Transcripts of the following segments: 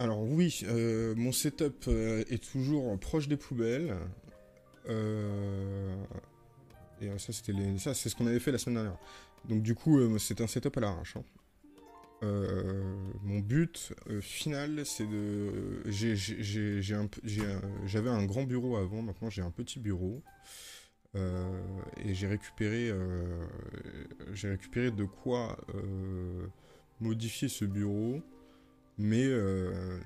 Alors oui, euh, mon setup euh, est toujours proche des poubelles. Euh, et ça, c'était les... ça, c'est ce qu'on avait fait la semaine dernière. Donc du coup, c'est un setup à l'arrache. Hein. mon but final, c'est de. J'avais un grand bureau avant, maintenant j'ai un petit bureau. et j'ai récupéré, j'ai récupéré de quoi modifier ce bureau mais euh,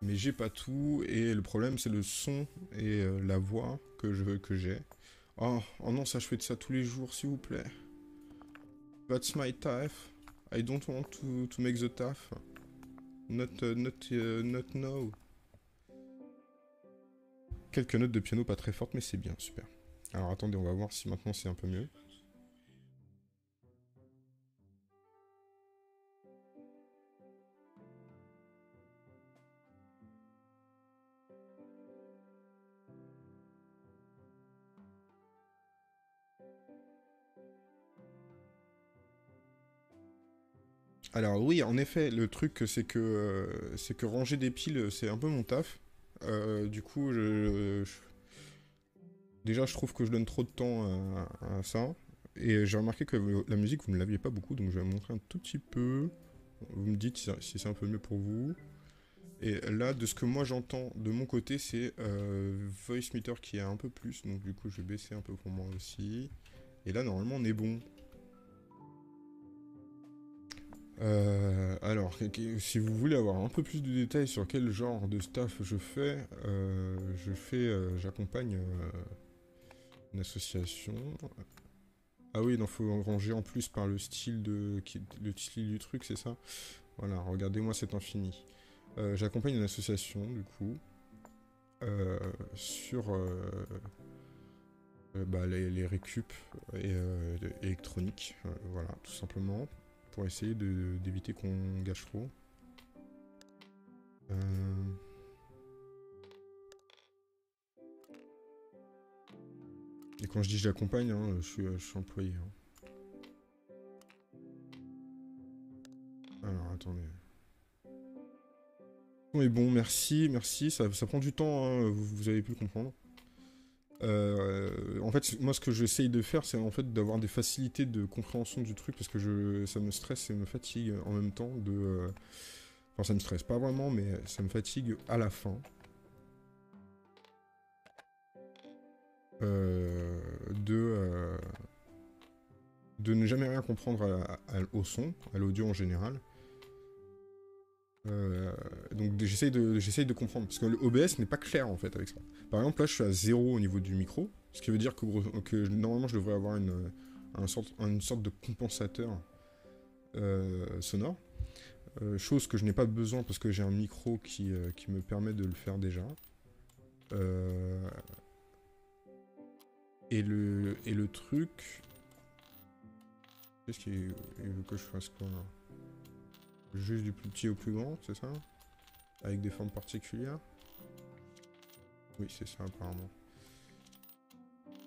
mais j'ai pas tout et le problème c'est le son et euh, la voix que je veux que j'ai. Oh, oh non, ça je fais de ça tous les jours s'il vous plaît. That's my taf. I don't want to, to make the taf. Not, uh, not, uh, not now. Quelques notes de piano pas très fortes mais c'est bien, super. Alors attendez, on va voir si maintenant c'est un peu mieux. Alors oui, en effet, le truc c'est que euh, c'est que ranger des piles, c'est un peu mon taf. Euh, du coup, déjà, je trouve que je donne trop de temps à, ça. Et j'ai remarqué que la musique, vous ne l'aviez pas beaucoup, donc je vais vous montrer un tout petit peu. Vous me dites si c'est un peu mieux pour vous. Et là, de ce que moi j'entends de mon côté, c'est euh, Voice Meter qui est un peu plus, donc du coup je vais baisser un peu pour moi aussi. Et là, normalement, on est bon. Euh, alors, si vous voulez avoir un peu plus de détails sur quel genre de staff je fais, euh, je fais, euh, j'accompagne une association. Ah oui, il faut ranger en plus par le style de, le style du truc, c'est ça? Voilà, regardez-moi cet infini. j'accompagne une association du coup sur bah, les, récup et, électroniques, voilà, tout simplement pour essayer d'éviter qu'on gâche trop. Euh. Et quand je dis je l'accompagne, hein, je, suis, je, suis, employé. Hein. Alors, attendez. Mais bon, merci, merci. Ça, prend du temps, hein, vous, vous, avez pu le comprendre. Euh, en fait, moi, ce que j'essaye de faire, c'est en fait d'avoir des facilités de compréhension du truc parce que je, ça me stresse et me fatigue en même temps. De, euh, enfin, ça me stresse pas vraiment, mais ça me fatigue à la fin. Euh, de, de ne jamais rien comprendre au son, à l'audio en général. Euh, donc j'essaye de, de comprendre, parce que le OBS n'est pas clair en fait avec ça. Par exemple là je suis à 0 au niveau du micro, ce qui veut dire que, normalement je devrais avoir une, sorte, une sorte de compensateur euh, sonore. Euh, chose que je n'ai pas besoin parce que j'ai un micro qui, qui, me permet de le faire déjà. et, le, et le truc... Qu'est-ce qu'il veut que je fasse quoi là? Juste du plus petit au plus grand, c'est ça Avec des formes particulières Oui, c'est ça apparemment.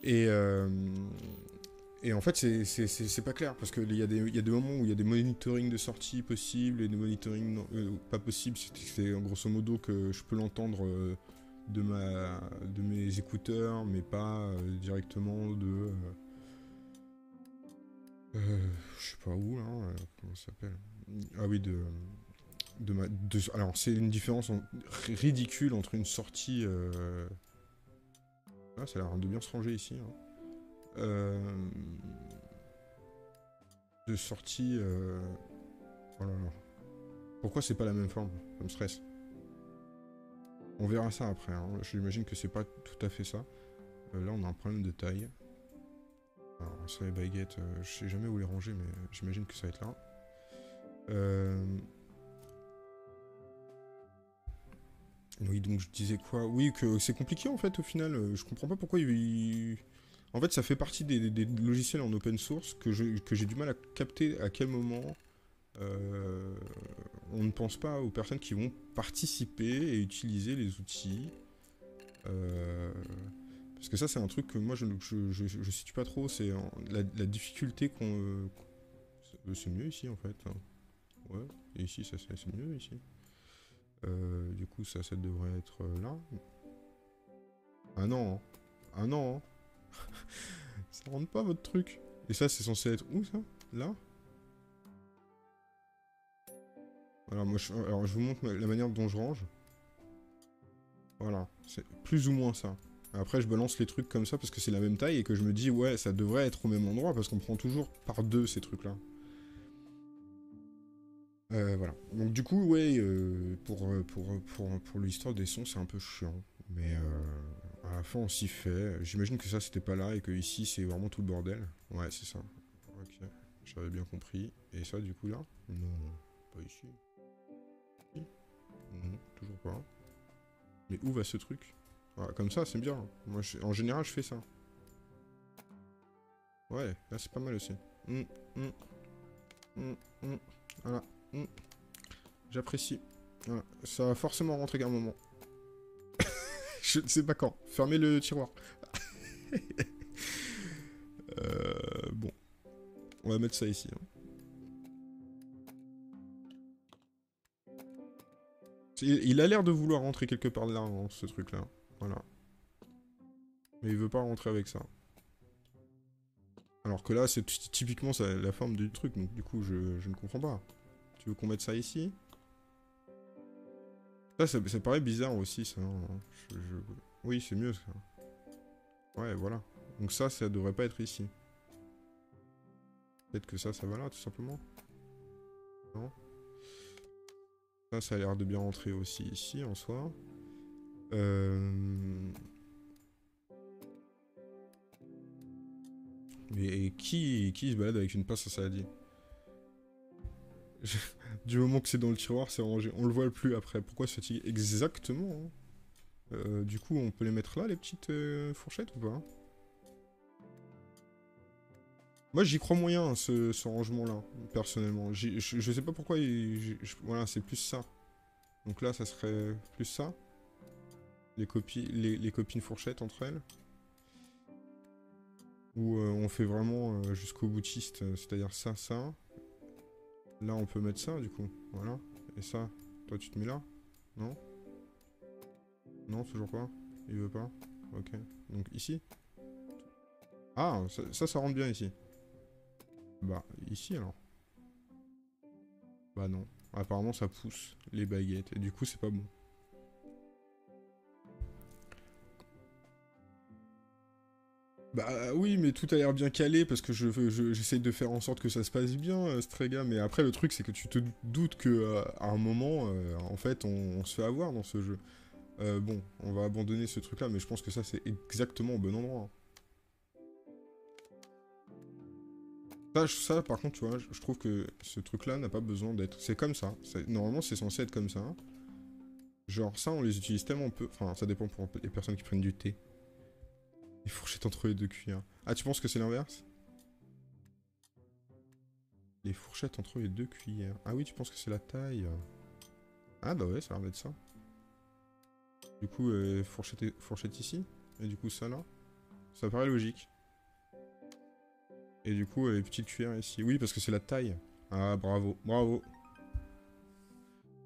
Et, euh, et en fait, c'est pas clair, parce qu'il y, y a des moments où il y a des monitoring de sortie possibles et des monitoring euh, pas possibles. C'est grosso modo que je peux l'entendre euh, de, de mes écouteurs, mais pas directement de... je sais pas où, là, comment ça s'appelle? Ah oui, de. de, ma, alors, c'est une différence ridicule entre une sortie. Euh... Ah, ça a l'air de bien se ranger ici. Hein. Euh... De sortie. Euh... Oh là là. Pourquoi c'est pas la même forme? Ça me stresse. On verra ça après. Hein. J'imagine que c'est pas tout à fait ça. Euh, là, on a un problème de taille. Alors, ça, les baguettes, euh, je sais jamais où les ranger, mais j'imagine que ça va être là. Euh, oui, donc je disais quoi? Oui, que c'est compliqué en fait au final. Je comprends pas pourquoi il... En fait, ça fait partie des, logiciels en open source que j'ai du mal à capter à quel moment euh, on ne pense pas aux personnes qui vont participer et utiliser les outils. Euh, parce que ça, c'est un truc que moi, je ne situe pas trop. C'est la, la, difficulté qu'on... c'est mieux ici, en fait. Ouais, ici, ça c'est mieux, ici. Euh, du coup, ça, ça devrait être euh, là. Ah non. hein. Ah non. hein. ça rentre pas votre truc. Et ça, c'est censé être où ça? Là? Voilà, moi, je, alors je vous montre la manière dont je range. Voilà, c'est plus ou moins ça. Après, je balance les trucs comme ça parce que c'est la même taille et que je me dis, ouais, ça devrait être au même endroit parce qu'on prend toujours par deux ces trucs-là. Euh, voilà. Donc, du coup, ouais, euh, pour, euh, pour, l'histoire des sons, c'est un peu chiant. Mais à la fin, on s'y fait. J'imagine que ça, c'était pas là et que ici, c'est vraiment tout le bordel. Ouais, c'est ça. J'avais bien compris. Et ça, du coup, là? Non, pas ici. Non, toujours pas. Mais où va ce truc? Voilà, Comme ça, c'est bien. Moi, en général, je fais ça. Ouais, là, c'est pas mal aussi. Hum. Hum, hum. Voilà. Hum. J'apprécie. Ça va forcément rentrer qu'à un moment. je ne sais pas quand. Fermez le tiroir. Euh, bon. On va mettre ça ici. hein. Il, a l'air de vouloir rentrer quelque part là, hein, ce truc-là. Voilà. Mais il veut pas rentrer avec ça. Alors que là, c'est ty- typiquement la forme du truc, donc du coup, je ne comprends pas. Veux qu'on mette ça ici? Ça, ça, paraît bizarre aussi, ça. hein. Oui, c'est mieux, ça. Ouais, voilà. Donc ça, ça devrait pas être ici. Peut-être que ça, ça va là, tout simplement. Non? Ça, ça a l'air de bien rentrer aussi ici, en soi. Euh... Mais qui, qui se balade avec une pince à saladier? Du moment que c'est dans le tiroir, c'est rangé. On le voit plus après. Pourquoi se fatiguer Exactement. hein. Euh, du coup, on peut les mettre là, les petites euh, fourchettes ou pas Moi, j'y crois moyen, ce, ce rangement-là, personnellement. Je, je sais pas pourquoi. il- voilà, c'est plus ça. Donc là, ça serait plus ça. Les, les, copines fourchettes entre elles. Ou euh, on fait vraiment jusqu'au boutiste, c'est-à-dire ça, ça. Là, on peut mettre ça, du coup. Voilà. Et ça, toi, tu te mets là Non? Non, toujours pas Il veut pas Ok. Donc ici Ah, ça, ça, ça rentre bien ici. Bah, ici alors. Bah non. Apparemment, ça pousse les baguettes. Et du coup, c'est pas bon. Bah oui, mais tout a l'air bien calé parce que je je- j'essaye de faire en sorte que ça se passe bien, euh. Mais après, le truc, c'est que tu te doutes que euh, à un moment, euh, en fait, on, se fait avoir dans ce jeu. Euh, bon, on va abandonner ce truc-là, mais je pense que ça, c'est exactement au bon endroit. Ça, je- ça, par contre, tu vois, je trouve que ce truc-là n'a pas besoin d'être. C'est comme ça. Normalement, c'est censé être comme ça. Genre, ça, on les utilise tellement peu. Enfin, ça dépend pour les personnes qui prennent du thé. Les fourchettes entre les deux cuillères. Ah, tu penses que c'est l'inverse? Les fourchettes entre les deux cuillères. Ah oui, tu penses que c'est la taille? Ah bah ouais, ça a l'air ça. Du coup, euh, fourchette, fourchette ici. Et du coup, ça là. Ça paraît logique. Et du coup, euh, les petites cuillères ici. Oui, parce que c'est la taille. Ah, bravo, bravo.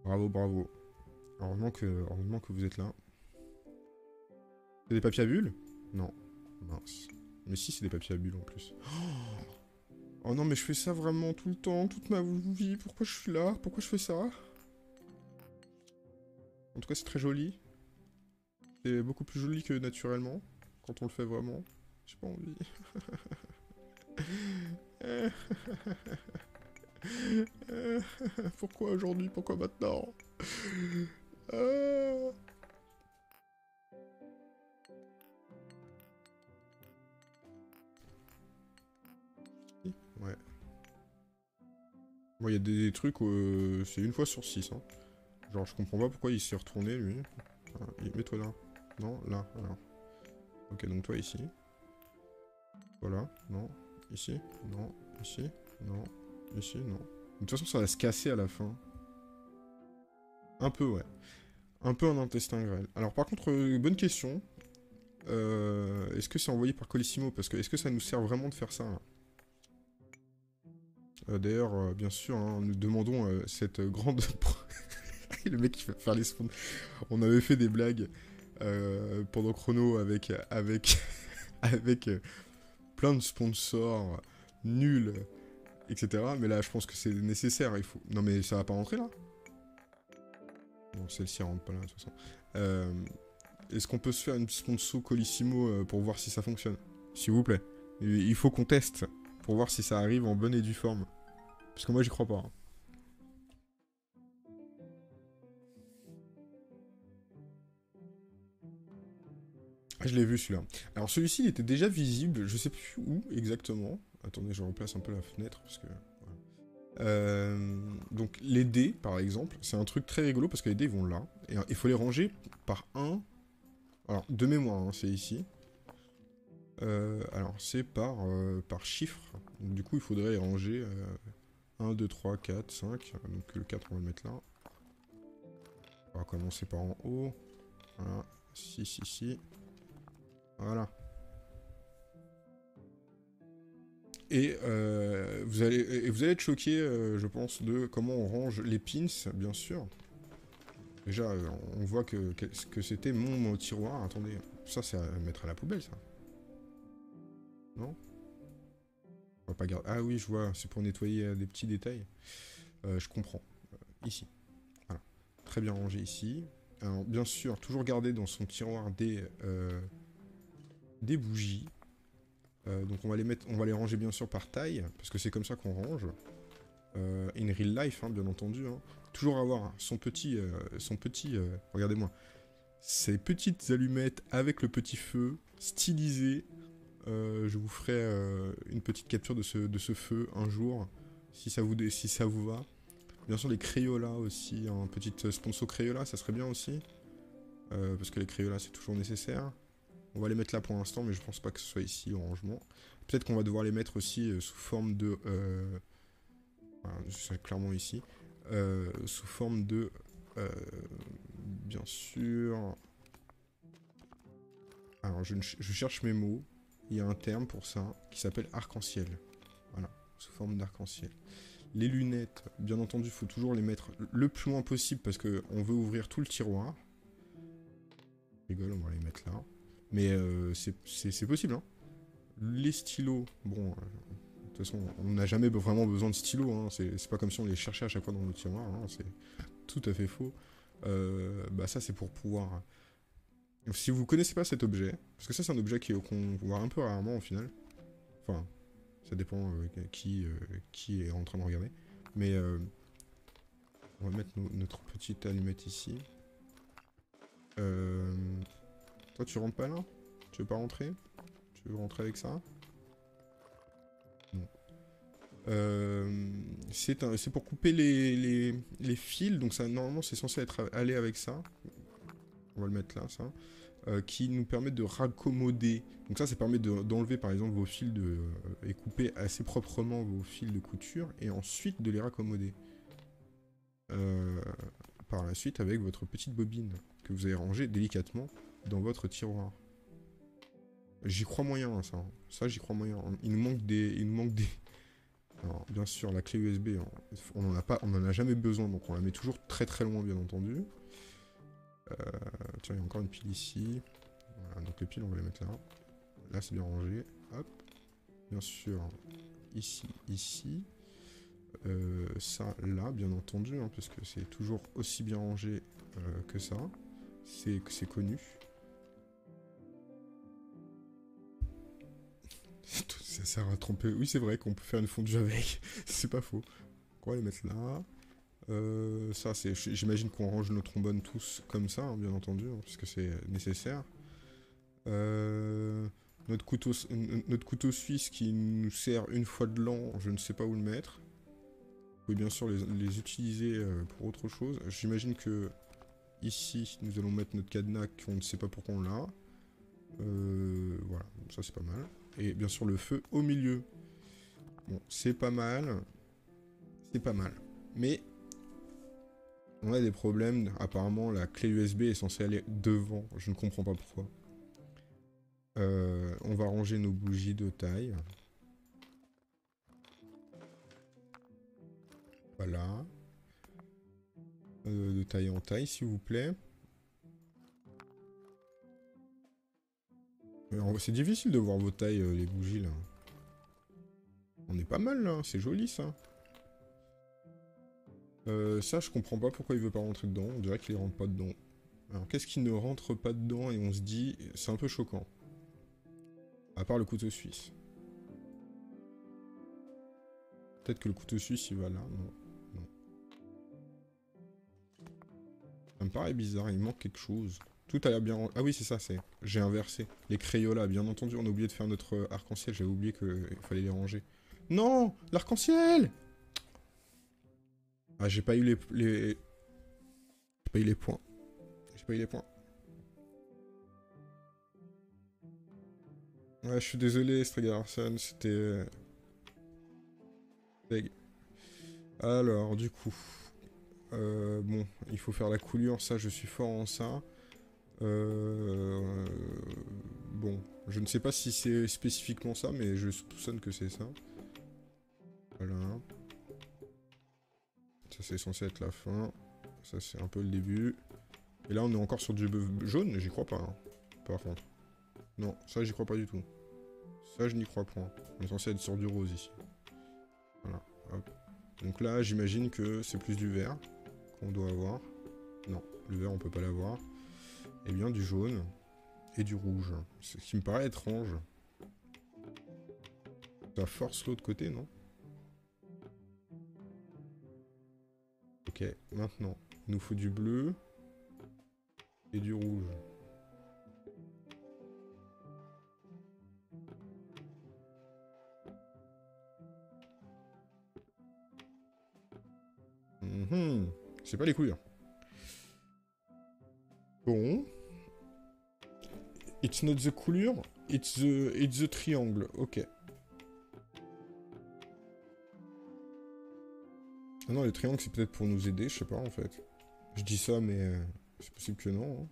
Bravo, bravo. Heureusement que, heureusement que vous êtes là. C'est des papiers à bulles? Non. Mince. Mais si, c'est des papiers à bulles en plus. Oh, Oh non, mais je fais ça vraiment tout le temps, toute ma vie. Pourquoi je suis là? Pourquoi je fais ça? En tout cas, c'est très joli. C'est beaucoup plus joli que naturellement, quand on le fait vraiment. J'ai pas envie. Pourquoi aujourd'hui? Pourquoi maintenant? Il y a des trucs, euh, c'est une fois sur six. Hein. Genre, je comprends pas pourquoi il s'est retourné, lui. Ah, Mets-toi là. Non, là, alors. Ok, donc toi ici. Voilà, non. Ici, non. Ici, non. Ici, non. De toute façon, ça va se casser à la fin. Un peu, ouais. Un peu un intestin grêle. Alors, par contre, euh, bonne question. Euh, est-ce que c'est envoyé par Colissimo? Parce que est-ce que ça nous sert vraiment de faire ça Euh, D'ailleurs, euh, bien sûr, hein, nous demandons euh, cette grande... le mec qui fait faire les sponsors. On avait fait des blagues euh, pendant Chrono avec, avec, avec euh, plein de sponsors nuls, etc. Mais là, je pense que c'est nécessaire. Il faut... Non, mais ça va pas rentrer là Bon, celle-ci rentre pas là, de toute façon. Euh, Est-ce qu'on peut se faire une sponsor Colissimo euh, pour voir si ça fonctionne? S'il vous plaît. Il faut qu'on teste pour voir si ça arrive en bonne et due forme. Parce que moi, j'y crois pas. hein. Ah, je l'ai vu celui-là. Alors celui-ci, il était déjà visible, je sais plus où exactement. Attendez, je replace un peu la fenêtre parce que. Euh, donc les dés, par exemple, c'est un truc très rigolo parce que les dés vont là. Et il faut les ranger par un. Alors, de mémoire, hein, c'est ici. Euh, alors, c'est par, euh, par chiffre. Donc, du coup, il faudrait ranger 1, 2, 3, 4, 5. Donc le 4, on va le mettre là. On va commencer par en haut. Voilà. 6 ici. Voilà. Et, euh, vous allez, et vous allez être choqué, euh, je pense, de comment on range les pins, bien sûr. Déjà, on voit que, que, c'était mon tiroir. Attendez, ça, c'est à mettre à la poubelle, ça. Non On va pas garder. Ah oui, je vois, c'est pour nettoyer euh, des petits détails. Euh, je comprends. Euh, ici. Voilà. Très bien rangé ici. Alors, bien sûr, toujours garder dans son tiroir des, bougies. Donc on va les mettre, on va les ranger bien sûr par taille, parce que c'est comme ça qu'on range. In real life, hein, bien entendu. hein. Toujours avoir son petit, son petit, regardez-moi, ces petites allumettes avec le petit feu, stylisé. Euh, je vous ferai euh, une petite capture de ce, feu un jour, si ça vous, si ça vous va. Bien sûr les Crayolas aussi, un petit sponsor Crayola, ça serait bien aussi. Euh, parce que les Crayolas c'est toujours nécessaire. On va les mettre là pour l'instant, mais je pense pas que ce soit ici au rangement. Peut-être qu'on va devoir les mettre aussi sous forme de... C'est clairement ici. Sous forme de... bien sûr... Alors, je, je cherche mes mots. Il y a un terme pour ça qui s'appelle arc-en-ciel. Voilà, sous forme d'arc-en-ciel. Les lunettes, bien entendu, il faut toujours les mettre le plus loin possible parce qu'on veut ouvrir tout le tiroir. Rigole, on va les mettre là. Mais euh, c'est- possible. Hein. Les stylos, bon, euh, de toute façon, on n'a jamais vraiment besoin de stylos. Hein. C'est c'est pas comme si on les cherchait à chaque fois dans le tiroir. hein. C'est tout à fait faux. Euh, bah ça, c'est pour pouvoir. Si vous connaissez pas cet objet, parce que ça, c'est un objet qu'on voit un peu rarement au final. Enfin, ça dépend euh, qui, euh, qui est en train de regarder. Mais euh, on va mettre no- notre petite allumette ici. Euh, toi, tu rentres pas là? Tu veux pas rentrer? Tu veux rentrer avec ça? C'est pour couper les, les, les fils, donc ça normalement c'est censé être aller avec ça. On va le mettre là, ça. Euh, qui nous permet de raccommoder. Donc ça, ça permet de- d'enlever par exemple vos fils de, euh, et couper assez proprement vos fils de couture et ensuite de les raccommoder. Euh, par la suite avec votre petite bobine que vous avez rangée délicatement dans votre tiroir. J'y crois moyen hein, ça. hein. Ça j'y crois moyen. Il nous manque des. Il nous manque des. Alors, bien sûr, la clé USB, on n'en a a jamais besoin, donc on la met toujours très très loin, bien entendu. Euh, tiens, il y a encore une pile ici. Voilà, donc les piles, on va les mettre là. Là, c'est bien rangé. Hop. Bien sûr, ici, ici. Euh, ça, là, bien entendu, hein, parce que c'est toujours aussi bien rangé euh, que ça. C'est c'est connu. ça sert à tromper. Oui, c'est vrai qu'on peut faire une fondue avec. c'est pas faux. On va les mettre là. Euh, ça, c'est. J'imagine qu'on range nos trombones tous comme ça, hein, bien entendu, hein, puisque c'est nécessaire. Euh, notre, couteau, notre couteau suisse qui nous sert une fois de l'an, je ne sais pas où le mettre. Vous pouvez bien sûr les, utiliser euh, pour autre chose. J'imagine que ici, nous allons mettre notre cadenas qu'on ne sait pas pourquoi on l'a. Voilà, ça c'est pas mal. Et bien sûr le feu au milieu. Bon, c'est pas mal. C'est pas mal. Mais on a des problèmes. Apparemment, la clé USB est censée aller devant. Je ne comprends pas pourquoi. Euh, on va ranger nos bougies de taille. Voilà. Euh, de taille en taille, s'il vous plaît. C'est difficile de voir vos tailles, euh, les bougies, là. On est pas mal, là. C'est joli, ça. Euh, ça, je comprends pas pourquoi il veut pas rentrer dedans. On dirait qu'il rentre pas dedans. Alors, qu'est-ce qui ne rentre pas dedans et on se dit... C'est un peu choquant. À part le couteau suisse. Peut-être que le couteau suisse, il va là. Non. non. Ça me paraît bizarre. Il manque quelque chose. Tout a l'air bien... Ah oui, c'est ça, c'est... J'ai inversé. Les crayolas, bien entendu, on a oublié de faire notre arc-en-ciel. J'avais oublié qu'il fallait les ranger. Non L'arc-en-ciel Ah, j'ai pas eu les... les... J'ai pas eu les points. J'ai pas eu les points. Ouais, je suis désolé, Stregarson, c'était... Alors, du coup... Euh, bon, il faut faire la coulure, ça, je suis fort en ça. Euh, bon, je ne sais pas si c'est spécifiquement ça, mais je soupçonne que c'est ça. C'est censé être la fin. Ça, c'est un peu le début. Et là, on est encore sur du jaune, j'y crois pas. Hein, par contre. Non, ça, j'y crois pas du tout. Ça, je n'y crois pas. On est censé être sur du rose ici. Voilà, hop. Donc là, j'imagine que c'est plus du vert qu'on doit avoir. Non, le vert, on peut pas l'avoir. Et bien du jaune et du rouge. Ce qui me paraît étrange. Ça force l'autre côté, non? Maintenant, il nous faut du bleu et du rouge. C'est pas les couilles. Bon. It's not the coulure, it's the, it's the triangle. Ok. Ah non, le triangle, c'est peut-être pour nous aider, je sais pas, en fait. Je dis ça, mais euh, c'est possible que non. Hein.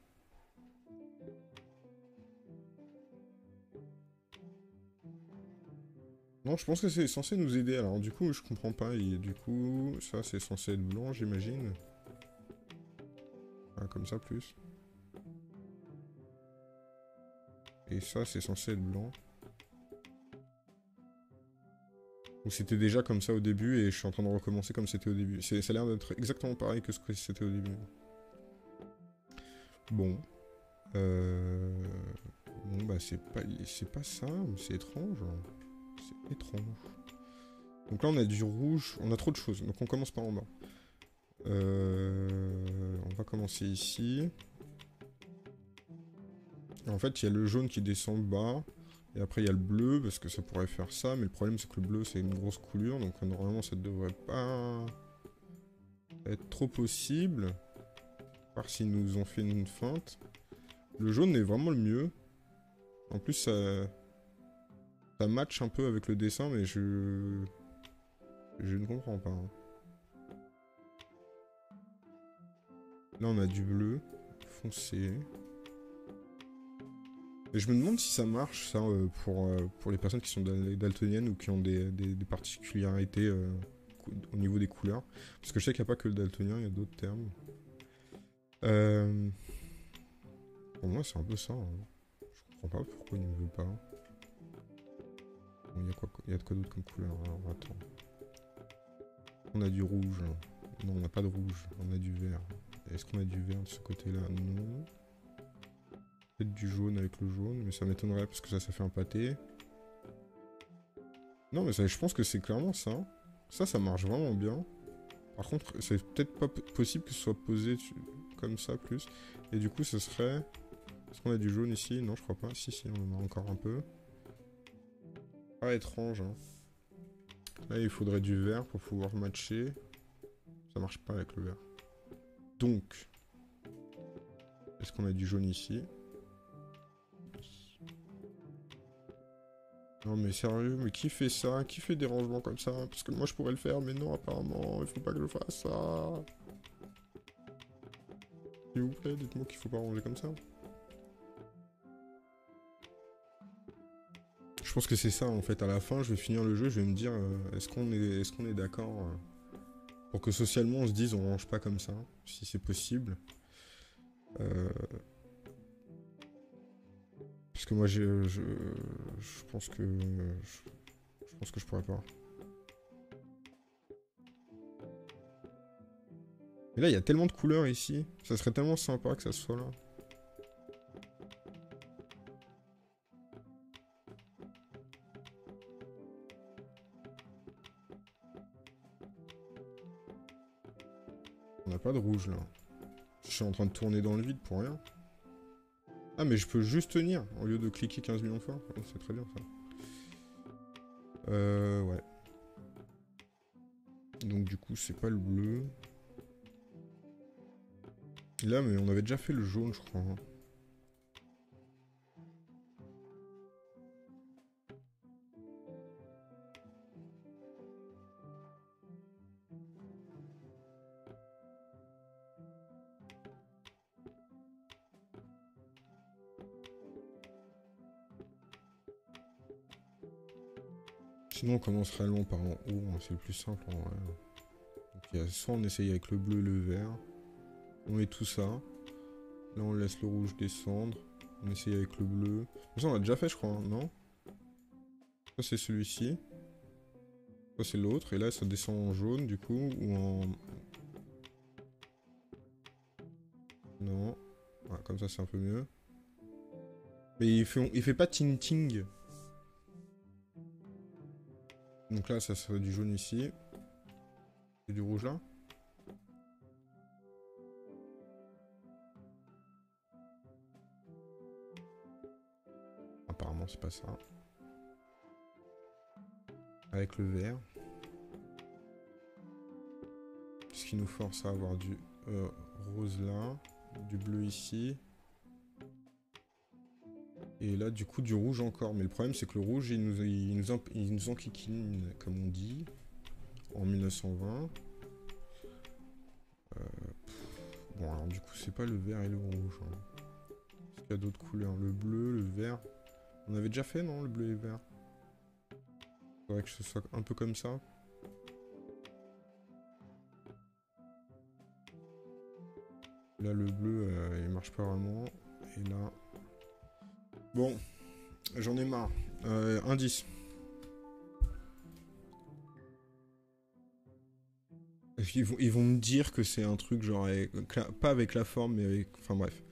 Non, je pense que c'est censé nous aider. Alors, du coup, je comprends pas. Et du coup, ça, c'est censé être blanc, j'imagine. Ah, comme ça, plus. Et ça, c'est censé être blanc. Ou c'était déjà comme ça au début et je suis en train de recommencer comme c'était au début. Ça a l'air d'être exactement pareil que ce que c'était au début. Bon. Euh... Bon, bah c'est pas, pas ça, c'est étrange. C'est étrange. Donc là, on a du rouge, on a trop de choses. Donc on commence par en bas. Euh... On va commencer ici. En fait, il y a le jaune qui descend bas. Et après, il y a le bleu, parce que ça pourrait faire ça. Mais le problème, c'est que le bleu, c'est une grosse coulure. Donc, normalement, ça ne devrait pas être trop possible. Par s'ils nous ont fait une feinte. Le jaune est vraiment le mieux. En plus, ça... Ça match un peu avec le dessin, mais je... Je ne comprends pas. Hein. Là, on a du bleu foncé. Et je me demande si ça marche, ça, euh, pour, euh, pour les personnes qui sont daltoniennes ou qui ont des, particularités euh, au niveau des couleurs. Parce que je sais qu'il n'y a pas que le daltonien, il y a d'autres termes. Pour moi, c'est un peu ça. Hein. Je comprends pas pourquoi il ne veut pas. il, y a quoi, y a de quoi d'autre comme couleur Alors, attends. On a du rouge. Non, on n'a pas de rouge. On a du vert. Est-ce qu'on a du vert de ce côté-là? Non du jaune avec le jaune, mais ça m'étonnerait parce que ça, ça fait un pâté. Non, mais je pense que c'est clairement ça. Ça, ça marche vraiment bien. Par contre, c'est peut-être pas possible que ce soit posé comme ça plus. Et du coup, ce serait... Est-ce qu'on a du jaune ici? Non, je crois pas. Si, si, on en a encore un peu. Pas étrange, hein. Là, il faudrait du vert pour pouvoir matcher. Ça marche pas avec le vert. Donc, est-ce qu'on a du jaune ici? Non mais sérieux, mais qui fait ça? Qui fait des rangements comme ça? Parce que moi je pourrais le faire, mais non apparemment, il faut pas que je fasse ça. S'il vous plaît, dites-moi qu'il faut pas ranger comme ça. Je pense que c'est ça en fait, à la fin je vais finir le jeu, je vais me dire, euh, est-ce qu'on est, est, qu'on est d'accord euh, Pour que socialement on se dise on range pas comme ça, si c'est possible. Euh, Parce que moi je, je, pense que je, je pense que je pourrais pas. Et là il y a tellement de couleurs ici, ça serait tellement sympa que ça soit là. On n'a pas de rouge là. Je suis en train de tourner dans le vide pour rien. Ah mais je peux juste tenir au lieu de cliquer 15 millions de fois. C'est très bien ça. Euh ouais. Donc du coup c'est pas le bleu. Là mais on avait déjà fait le jaune je crois. hein. Sinon on commence réellement par en haut, hein, c'est le plus simple en vrai. Donc y a soit on essaye avec le bleu et le vert. On met tout ça. Là on laisse le rouge descendre. On essaye avec le bleu. Ça on l'a déjà fait je crois, hein, non? Ça c'est celui-ci. Ça c'est l'autre. Et là ça descend en jaune du coup. Ou en... Non. Voilà, comme ça c'est un peu mieux. Mais il fait, il fait pas ting-ting. Donc là, ça serait du jaune ici. Et du rouge là. Apparemment, c'est pas ça. Avec le vert. Ce qui nous force à avoir du euh, rose là. Du bleu ici. Et là, du coup, du rouge encore. Mais le problème, c'est que le rouge, il nous, il nous, il nous enquiquine, comme on dit, en 1920. Euh, bon, alors du coup, c'est pas le vert et le rouge. hein. Parce qu'il y a d'autres couleurs. Le bleu, le vert. On avait déjà fait, non, le bleu et le vert? Faudrait que ce soit un peu comme ça. Là, le bleu, euh, il marche pas vraiment. Et là... Bon, j'en ai marre. Euh, indice. Ils vont, me dire que c'est un truc genre pas avec la forme mais avec enfin bref.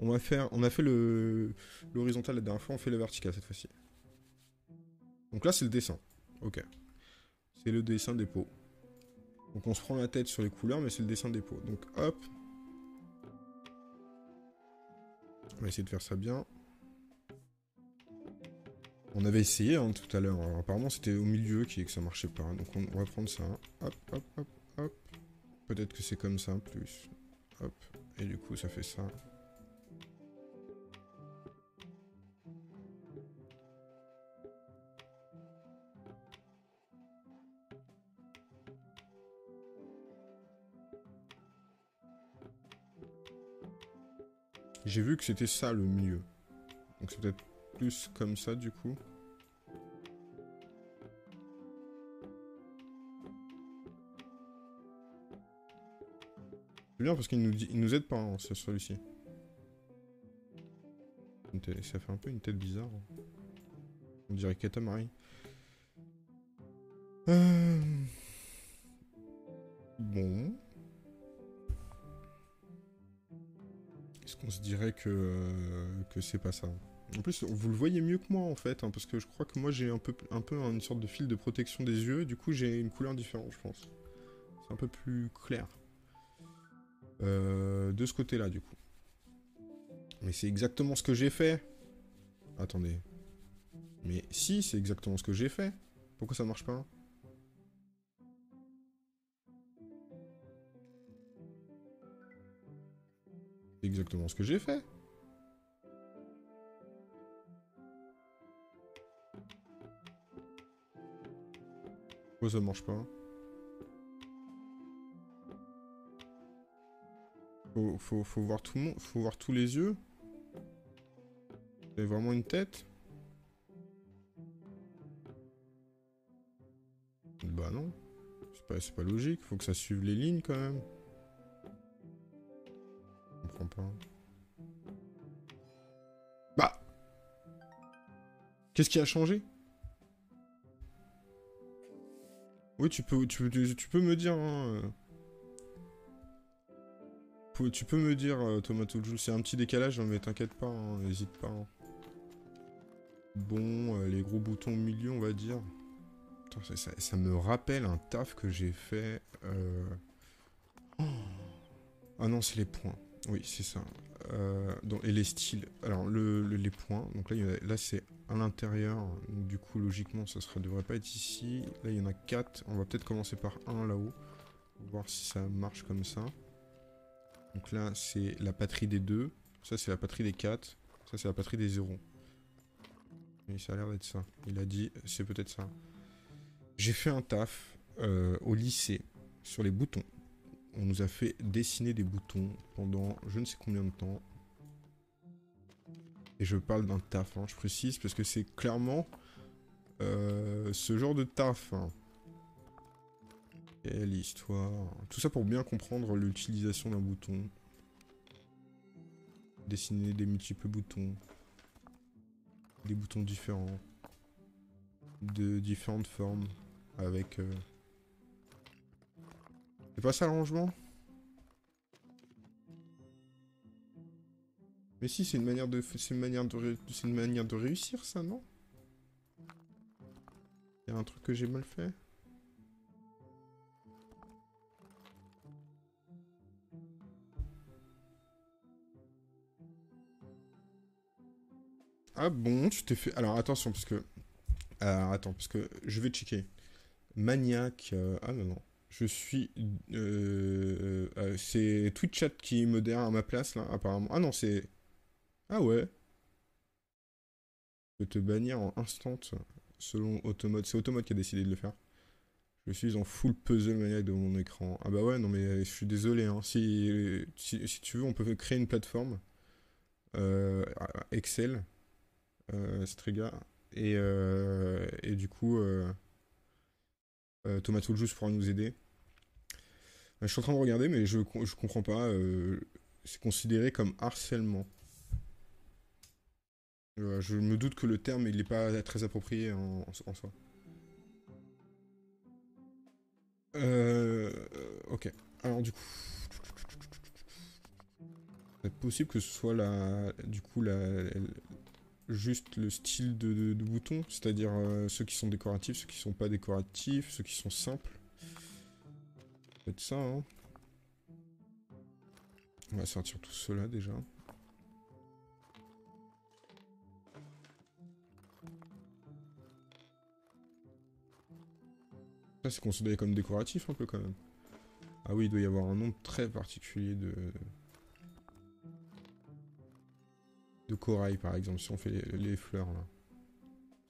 On va faire on a fait le l'horizontal la dernière fois, on fait le vertical cette fois-ci. Donc là c'est le dessin. OK. C'est le dessin des pots. Donc on se prend la tête sur les couleurs mais c'est le dessin des pots. Donc hop. On va essayer de faire ça bien. On avait essayé hein, tout à l'heure. Alors, Apparemment, c'était au milieu qui que ça marchait pas. Donc, on, va prendre ça. Hop, hop, hop, hop. Peut-être que c'est comme ça plus. Hop. Et du coup, ça fait ça. J'ai vu que c'était ça le milieu. Donc c'est peut-être plus comme ça du coup. C'est bien parce qu'il nous, nous aide pas hein, sur celui-ci. Ça fait un peu une tête bizarre. On dirait Katamari. Euh... Bon. Est-ce qu'on se dirait que, euh, que c'est pas ça En plus, vous le voyez mieux que moi en fait, hein, parce que je crois que moi j'ai un peu, un peu une sorte de fil de protection des yeux, du coup j'ai une couleur différente, je pense. C'est un peu plus clair. Euh, de ce côté-là, du coup. Mais c'est exactement ce que j'ai fait. Attendez. Mais si, c'est exactement ce que j'ai fait. Pourquoi ça marche pas C'est exactement ce que j'ai fait. Pourquoi ça marche pas faut, faut, voir tout le monde, faut voir tous les yeux. C'est vraiment une tête Bah non. C'est C'est pas, logique, faut que ça suive les lignes quand même. Je comprends pas. Bah Qu'est-ce qui a changé? Oui, tu peux, tu, peux me dire... Hein, euh. tu peux me dire, euh, Tomato Jules, c'est un petit décalage, mais t'inquiète pas, hein, n'hésite pas. Hein. Bon, euh, les gros boutons au milieu, on va dire. ça, me rappelle un taf que j'ai fait. Euh, ah non, c'est les points. Oui, c'est ça. Euh, et les styles. Alors, les points. Donc là, là c'est à l'intérieur. Du coup, logiquement, ça ne devrait pas être ici. Là, il y en a 4. On va peut-être commencer par un là-haut. Voir si ça marche comme ça. Donc là, c'est la patrie des 2. Ça, c'est la patrie des 4. Ça, c'est la patrie des 0. Mais ça a l'air d'être ça. Il a dit, c'est peut-être ça. J'ai fait un taf euh, au lycée sur les boutons. On nous a fait dessiner des boutons pendant je ne sais combien de temps. Et je parle d'un taf, hein, je précise, parce que c'est clairement euh, ce genre de taf. Hein. Quelle histoire. Tout ça pour bien comprendre l'utilisation d'un bouton. Dessiner des multiples boutons des boutons différents, de différentes formes, avec... Euh, c'est pas ça l'arrangement? Mais si, c'est une manière de, une manière de, c'est une manière de réussir ça, non? Y a un truc que j'ai mal fait. Ah bon, tu t'es fait... Alors attention, parce que... Attends, parce que je vais checker. Maniac... Euh, ah non, non. Je suis... Euh, euh, c'est Twitch qui est modère à ma place, là, apparemment. Ah non, c'est... Ah ouais. Je peux te bannir en instant selon Automode. C'est Automode qui a décidé de le faire. Je suis en full puzzle maniac de mon écran. Ah bah ouais, non mais je suis désolé. Hein. Si, si, tu veux, on peut créer une plateforme. Excel euh, Striga. Et, euh, et du coup, euh, Tomato Juice pourra nous aider. Je suis en train de regarder, mais je, je comprends pas. c'est considéré comme harcèlement. Je me doute que le terme, il n'est pas très approprié en, soi. Euh, ok. Alors du coup, c'est possible que ce soit la, du coup la, juste le style de, de, bouton, c'est-à-dire euh, ceux qui sont décoratifs, ceux qui sont pas décoratifs, ceux qui sont simples. Peut-être ça, hein. On va sortir tout cela déjà. C'est considéré comme décoratif un peu quand même. Ah oui, il doit y avoir un nombre très particulier de, de corail par exemple, si on fait les, fleurs là.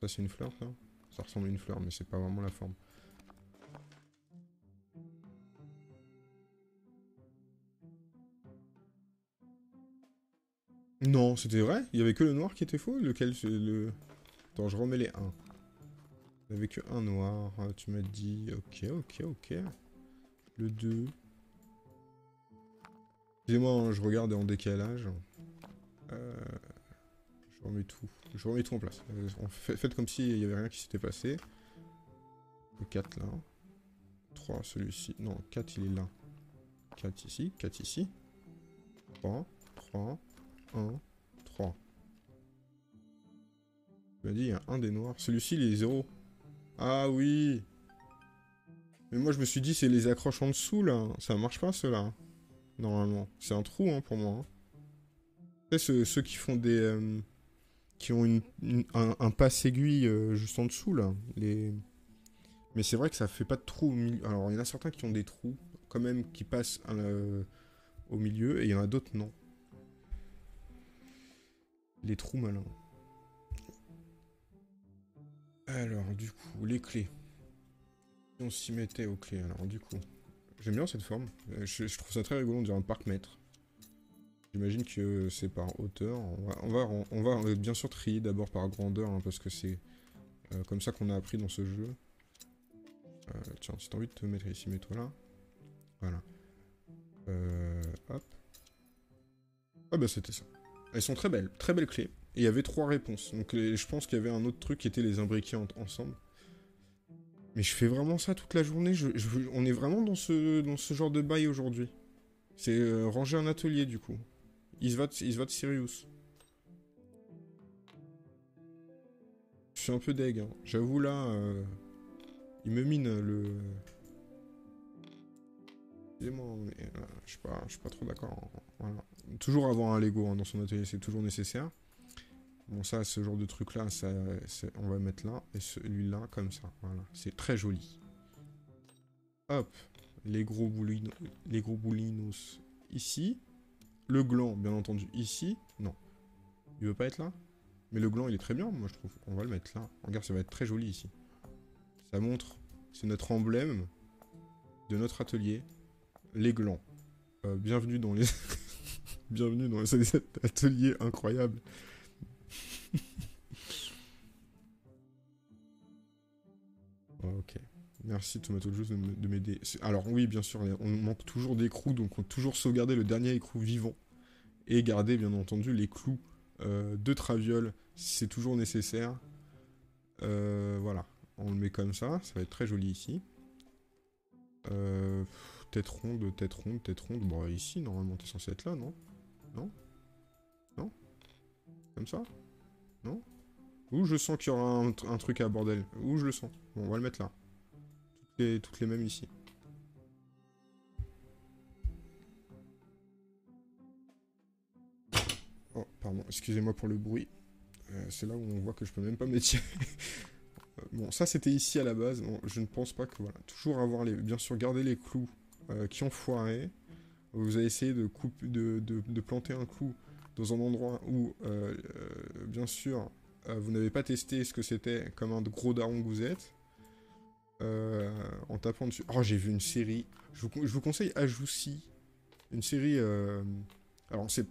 Ça c'est une fleur ça? Ça ressemble à une fleur mais c'est pas vraiment la forme. Non, c'était vrai? Il y avait que le noir qui était faux? Lequel? Le... Attends, je remets les 1. N'y avait que un noir. Ah, tu m'as dit... Ok, ok, ok. Le 2. Excusez-moi, hein, je regarde en décalage. Euh, je remets tout. Je remets tout en place. Euh, faites comme s'il n'y avait rien qui s'était passé. Le 4 là. 3, celui-ci. Non, 4 il est là. 4 ici, 4 ici. 3, 3, 1, 3. Il m'a dit il y a un des noirs. Celui-ci il est 0. Ah oui Mais moi je me suis dit c'est les accroches en dessous là. Ça marche pas ceux-là. Normalement. C'est un trou hein, pour moi. Hein ceux, ceux, qui font des... Euh, qui ont une, un, passe aiguille euh, juste en dessous, là. Mais c'est vrai que ça fait pas de trou au milieu. Alors, il y en a certains qui ont des trous, quand même, qui passent au milieu, et il y en a d'autres, non. Les trous malins. Alors, du coup, les clés. Si on s'y mettait aux clés, alors, du coup... J'aime bien cette forme. Je, je, trouve ça très rigolo, on dirait un parc-mètre. J'imagine que c'est par hauteur. On va, bien sûr trier d'abord par grandeur, hein, parce que c'est euh, comme ça qu'on a appris dans ce jeu. Euh, tiens, si t'as envie de te mettre ici, mets-toi là. Voilà. Euh, hop. Ah bah c'était ça. Elles sont très belles, très belles clés. Et il y avait trois réponses. Donc je pense qu'il y avait un autre truc qui était les imbriquer ensemble. Mais je fais vraiment ça toute la journée. on est vraiment dans ce, genre de bail aujourd'hui. C'est euh, ranger un atelier du coup. Il se va de, Sirius. Je suis un peu deg. Hein. J'avoue là, euh, il me mine le. Excusez-moi, mais euh, je suis pas, suis pas trop d'accord. Toujours avoir un Lego hein, dans son atelier, c'est toujours nécessaire. Bon, ça, ce genre de truc là, ça, on va mettre là, et celui-là, comme ça. Voilà, c'est très joli. Hop, les gros, boulinos, les gros boulinos ici. Le gland, bien entendu, ici. Non. Il veut pas être là Mais le gland, il est très bien, moi, je trouve. On va le mettre là. Regarde, ça va être très joli ici. Ça montre, c'est notre emblème de notre atelier. Les glands. Euh, bienvenue dans les... bienvenue dans cet atelier incroyable. ok. Merci Tomato Juice de m'aider. Alors oui, bien sûr, on manque toujours d'écrous, donc on toujours sauvegarder le dernier écrou vivant. Et garder, bien entendu, les clous euh, de traviole, si c'est toujours nécessaire. Euh, voilà, on le met comme ça, ça va être très joli ici. Euh, tête ronde, tête ronde, tête ronde. Bon, ici, normalement, t'es censé être là, non? Non? Non? Comme ça? Non Ou je sens qu'il y aura un, truc à bordel Où je le sens Bon, on va le mettre là toutes les mêmes ici. Oh, pardon, excusez-moi pour le bruit. Euh, c'est là où on voit que je peux même pas m'étirer. bon, ça c'était ici à la base. je ne pense pas que voilà. Toujours avoir les, bien sûr garder les clous euh, qui ont foiré. Vous avez essayé de, couper, de, de, planter un clou dans un endroit où, euh, bien sûr, vous n'avez pas testé ce que c'était comme un gros daron que vous êtes. Euh, en tapant dessus. Oh, j'ai vu une série. Je vous, conseille Ajoussi. Une série. Euh, alors, c'est.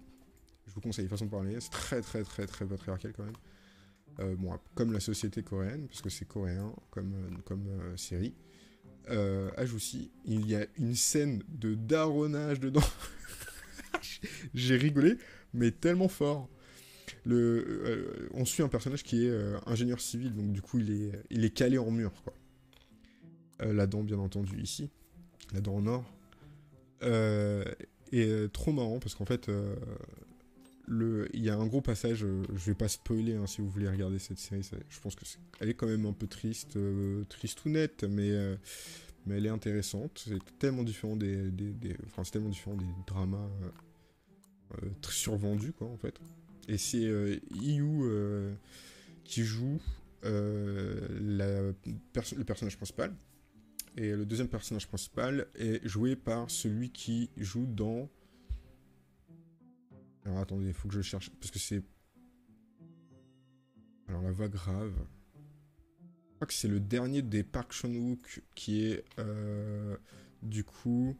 Je vous conseille, façon de parler. C'est très, très, très, très patriarcal quand même. Euh, bon, comme la société coréenne, parce que c'est coréen comme, comme série. Euh, Ajoussi, il y a une scène de daronnage dedans. j'ai rigolé, mais tellement fort. Le, on suit un personnage qui est ingénieur civil, donc du coup il est, est calé en mur, quoi. Euh, la dent, bien entendu, ici. La dent en or. Euh, et euh, trop marrant parce qu'en fait, il y a un gros passage. je vais pas spoiler hein, si vous voulez regarder cette série. je pense que elle est quand même un peu triste, triste ou nette, mais elle est intéressante. C'est tellement différent des, enfin, c'est tellement différent des dramas très survendus, quoi, en fait. Et c'est Iyu qui joue le personnage principal. Et le deuxième personnage principal est joué par celui qui joue dans... Alors attendez, il faut que je cherche, parce que c'est... Alors la voix grave... Je crois que c'est le dernier des Park Chan-wook qui est euh, du coup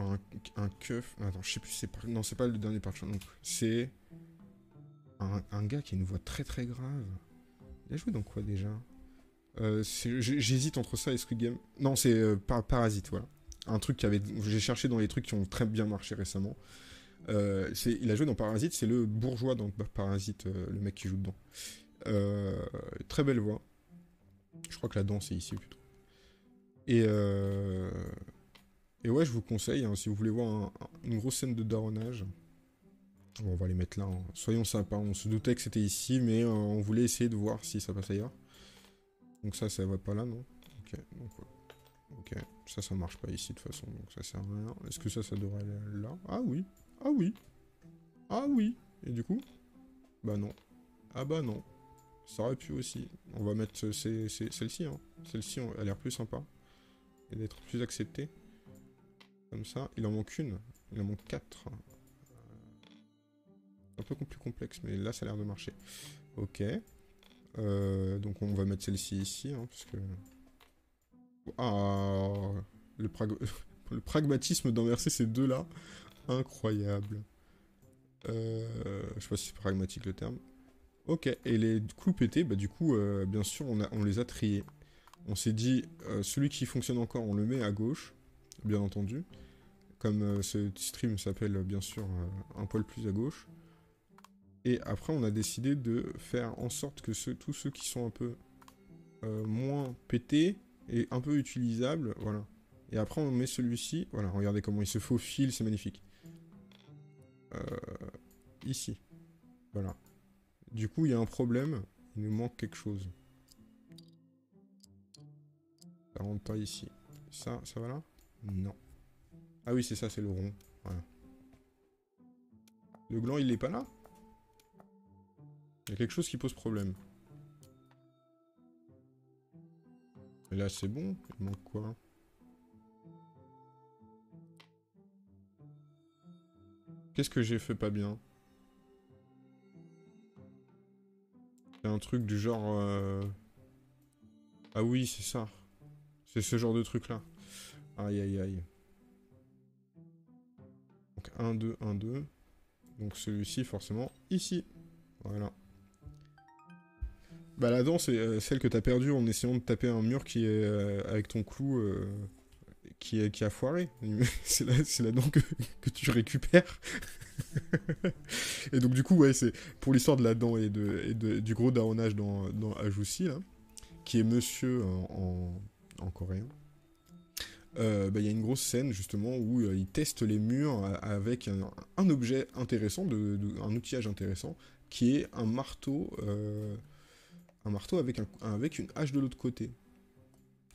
un, un keuf. Attends, je sais plus c'est non c'est pas le dernier Park Chan-wook, c'est un, gars qui a une voix très très grave. Il a joué dans quoi déjà? Euh, j'hésite entre ça et Squid Game. Non, c'est euh, Parasite, voilà. Un truc qui avait. J'ai cherché dans les trucs qui ont très bien marché récemment. Euh, il a joué dans Parasite, c'est le bourgeois dans Parasite, le mec qui joue dedans. très belle voix. Je crois que la danse est ici plutôt. Et, et ouais, je vous conseille, hein, si vous voulez voir une grosse scène de daronnage, on va les mettre là. Hein. Soyons sympas, on se doutait que c'était ici, mais on voulait essayer de voir si ça passe ailleurs. Donc ça, ça va pas là, non? Ok, donc Ok, ça, ça marche pas ici de toute façon, donc ça sert à rien. Est-ce que ça, ça devrait aller là? Ah oui Ah oui Ah oui Et du coup? Bah non. Ah bah non. Ça aurait pu aussi. On va mettre celle-ci, hein. Celle-ci, elle a l'air plus sympa. Et d'être plus acceptée. Comme ça. Il en manque une. Il en manque quatre. Un peu plus complexe, mais là, ça a l'air de marcher. Ok. Euh, donc on va mettre celle-ci ici, hein, parce que... Ah, le, pragmatisme d'inverser ces deux-là, incroyable. Euh, je sais pas si c'est pragmatique le terme. Ok, et les clous pétés, bah du coup, euh, bien sûr, on, les a triés. On s'est dit, euh, celui qui fonctionne encore, on le met à gauche, bien entendu. Comme euh, ce stream s'appelle bien sûr euh, un poil plus à gauche. Et après, on a décidé de faire en sorte que tous ceux qui sont un peu moins pétés et un peu utilisables, voilà. Et après, on met celui-ci, voilà, regardez comment il se faufile, c'est magnifique. ici. Voilà. Du coup, il y a un problème, il nous manque quelque chose. Ça rentre pas ici. Ça, ça va là? Non. Ah oui, c'est ça, c'est le rond. Le gland, il est pas là? Il y a quelque chose qui pose problème. Et là, c'est bon. Il manque quoi? Qu'est-ce que j'ai fait pas bien? C'est un truc du genre... Euh, ah oui, c'est ça. C'est ce genre de truc là. Aïe aïe aïe. Donc 1, 2, 1, 2. Donc celui-ci forcément ici. Voilà. Bah la dent c'est euh, celle que t'as perdue en essayant de taper un mur qui est euh, avec ton clou euh, qui, a foiré. c'est la, dent que, tu récupères. et donc du coup ouais c'est pour l'histoire de la dent et, de, du gros daonnage dans, dans Ajoussi là, qui est monsieur en coréen. Euh, bah, il y a une grosse scène justement où euh, il teste les murs avec un, objet intéressant, un outillage intéressant, qui est un marteau, euh, un marteau avec une hache de l'autre côté.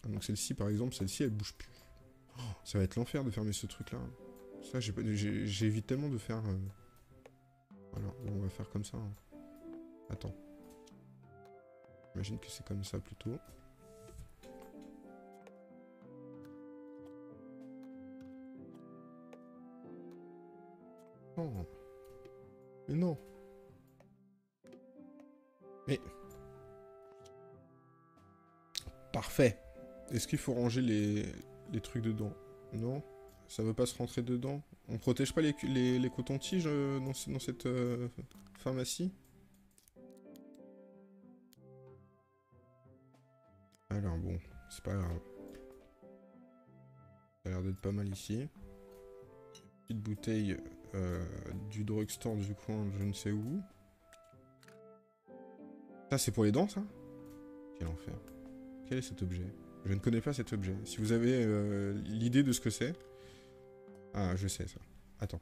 Ah, donc celle-ci par exemple, celle-ci elle bouge plus. Oh, ça va être l'enfer de fermer ce truc là. Ça j'évite tellement de faire... Voilà, on va faire comme ça. Hein. Attends. J'imagine que c'est comme ça plutôt. Mais non. Mais... Parfait. Est-ce qu'il faut ranger les, les trucs dedans? Non Ça veut pas se rentrer dedans? On protège pas les, les, les cotons-tiges euh, dans, dans, cette euh, pharmacie? Alors bon, c'est pas grave. Ça a l'air d'être pas mal ici. Petite bouteille euh, du drugstore du coin, je ne sais où. Ça, c'est pour les dents, ça? Quel enfer. Quel est cet objet? Je ne connais pas cet objet. Si vous avez euh, l'idée de ce que c'est... Ah, je sais ça. Attends.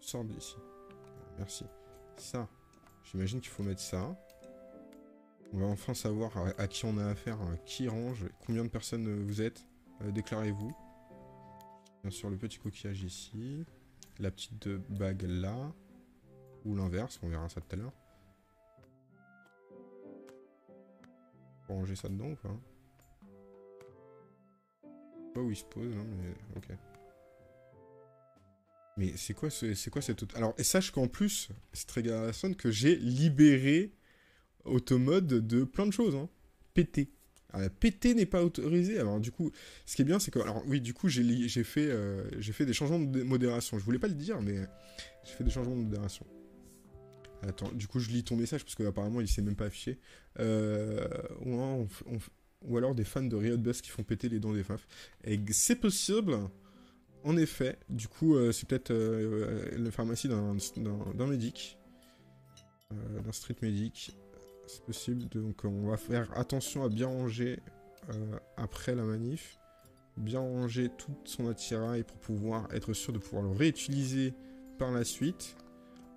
Sors d'ici. Merci. Ça. J'imagine qu'il faut mettre ça. On va enfin savoir à, qui on a affaire, hein. qui range, combien de personnes vous êtes. Euh, déclarez-vous. Bien sûr, le petit coquillage ici la petite bague là. Ou l'inverse, on verra ça tout à l'heure. Faut ranger ça dedans ou pas? Pas où il se pose, hein, mais ok. Mais c'est quoi, c'est quoi cette... Alors, et sache qu'en plus, c'est très que j'ai libéré Automode de plein de choses, hein. Pété. Alors, péter n'est pas autorisé. Alors du coup, ce qui est bien, c'est que, alors oui, du coup, j'ai fait, euh, j'ai fait des changements de modération. Je voulais pas le dire, mais j'ai fait des changements de modération. Attends, du coup, je lis ton message parce qu'apparemment, il s'est même pas affiché. Euh, ou, alors des fans de Riot Bus qui font péter les dents des faf. Et c'est possible. En effet, du coup, euh, c'est peut-être la pharmacie d'un médic, d'un street médic c'est possible. Donc on va faire attention à bien ranger euh, après la manif. Bien ranger tout son attirail pour pouvoir être sûr de pouvoir le réutiliser par la suite.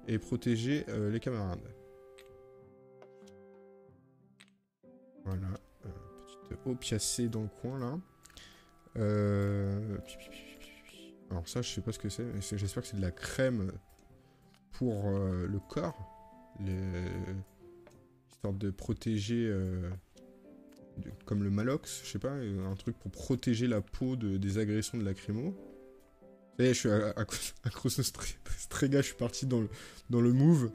Et protéger euh, les camarades. Voilà. Euh, petite opiacée dans le coin là. Alors ça je sais pas ce que c'est. J'espère que c'est de la crème pour le corps. De protéger, euh, comme le Malox, je sais pas, un truc pour protéger la peau de, des agressions de lacrymo. Je suis à, à, Strega, je suis parti dans le, dans le move.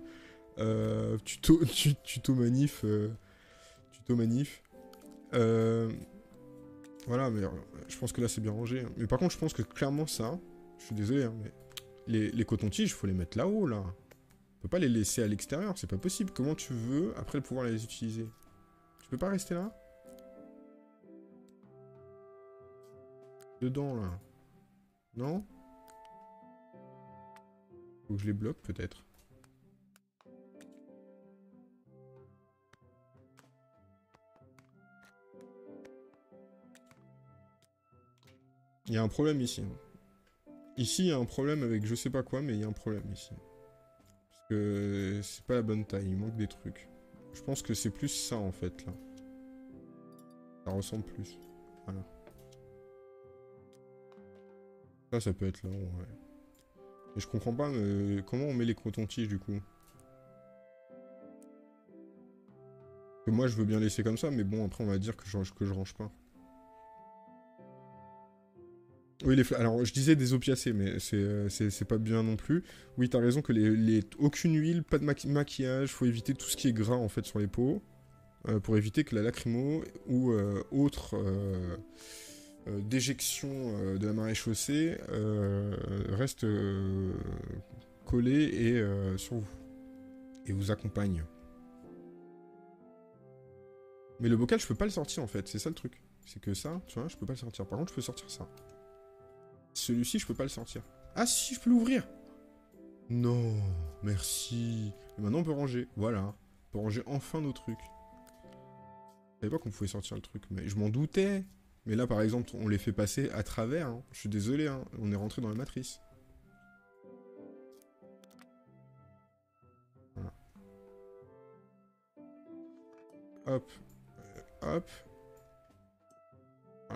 Euh, tuto, tuto manif. Euh, tuto manif. voilà, mais je pense que là c'est bien rangé. Hein. Mais par contre, je pense que clairement ça, je suis désolé, hein, mais les, les cotons-tiges, faut les mettre là-haut, là peux pas les laisser à l'extérieur, c'est pas possible. Comment tu veux, après, pouvoir les utiliser? Tu peux pas rester là? Dedans, là. Non? Faut que je les bloque, peut-être. Il y a un problème ici. Ici, il y a un problème avec je sais pas quoi, mais il y a un problème ici. Que c'est pas la bonne taille, il manque des trucs. Je pense que c'est plus ça, en fait, là. Ça ressemble plus. Voilà. Ça, ça peut être là, ouais. Je comprends pas mais comment on met les cotons-tiges, du coup? Que moi, je veux bien laisser comme ça, mais bon, après, on va dire que je range pas. Oui, les alors je disais des opiacés, mais euh, c'est pas bien non plus. Oui, t'as raison que les, aucune huile, pas de maquillage, faut éviter tout ce qui est gras en fait sur les peaux, euh, pour éviter que la lacrymo ou euh, autre déjection de la marée chaussée reste collée et sur vous et vous accompagne. Mais le bocal, je peux pas le sortir en fait, c'est ça le truc. C'est que ça, tu vois, je peux pas le sortir. Par contre, je peux sortir ça. Celui-ci, je peux pas le sortir. Ah si, je peux l'ouvrir Non, merci. Maintenant, on peut ranger. Voilà. On peut ranger enfin nos trucs. Je savais pas qu'on pouvait sortir le truc, mais je m'en doutais. Mais là, par exemple, on les fait passer à travers. Hein. Je suis désolé, hein. on est rentré dans la matrice. Voilà. Hop. Euh, hop.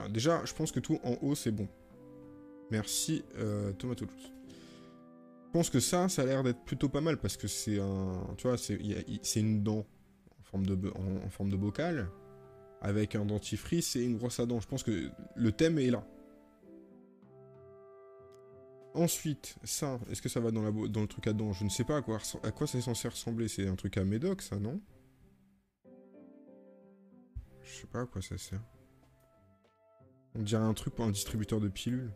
Déjà, je pense que tout en haut, c'est bon. Merci, euh, Tomato Je pense que ça, ça a l'air d'être plutôt pas mal parce que c'est un. Tu vois, c'est une dent en forme, de, bocal avec un dentifrice et une brosse à dents. Je pense que le thème est là. Ensuite, ça, est-ce que ça va dans le truc à dents? Je ne sais pas à quoi, à quoi c'est censé ressembler. C'est un truc à médoc, ça, non? Je sais pas à quoi ça sert. On dirait un truc pour un distributeur de pilules.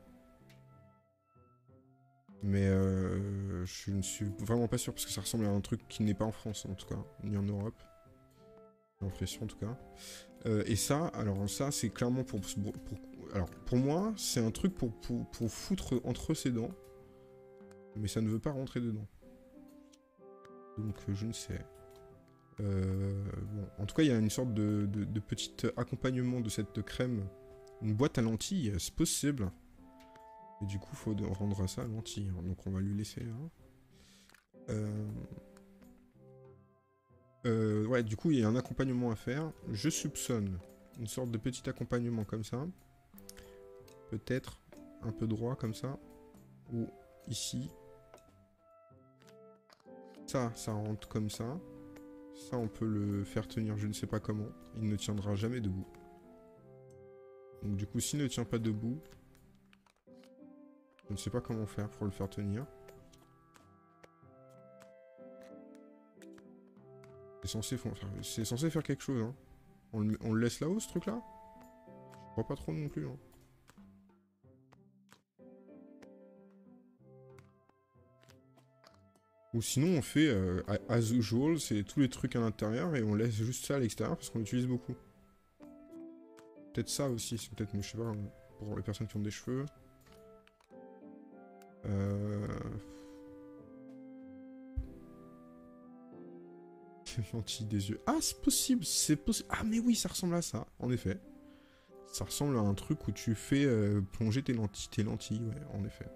Mais euh, je ne suis vraiment pas sûr parce que ça ressemble à un truc qui n'est pas en France en tout cas, ni en Europe. J'ai l'impression en tout cas. Euh, et ça, alors ça c'est clairement pour, Alors pour moi, c'est un truc pour, pour, foutre entre ses dents. Mais ça ne veut pas rentrer dedans. Donc euh, je ne sais. bon, en tout cas, il y a une sorte de, de, de petit accompagnement de cette crème. Une boîte à lentilles, c'est possible. Et du coup, faut rendre ça lentille. Hein. donc on va lui laisser hein. euh, euh, ouais, du coup, il y a un accompagnement à faire. Je soupçonne une sorte de petit accompagnement comme ça. Peut-être un peu droit comme ça. Ou ici. Ça, ça rentre comme ça. Ça, on peut le faire tenir je ne sais pas comment. Il ne tiendra jamais debout. Donc du coup, s'il ne tient pas debout, je ne sais pas comment faire pour le faire tenir. C'est censé, faire... quelque chose, hein. On le, laisse là-haut, ce truc-là? Je crois pas trop non plus, hein. Ou sinon on fait, euh, as usual, c'est tous les trucs à l'intérieur et on laisse juste ça à l'extérieur parce qu'on l'utilise beaucoup. Peut-être ça aussi, c'est peut-être, je sais pas, pour les personnes qui ont des cheveux. Euh... Des yeux. Ah, c'est possible, c'est possible. Ah, mais oui, ça ressemble à ça, en effet. Ça ressemble à un truc où tu fais euh, plonger tes lentilles, tes lentilles, ouais, en effet.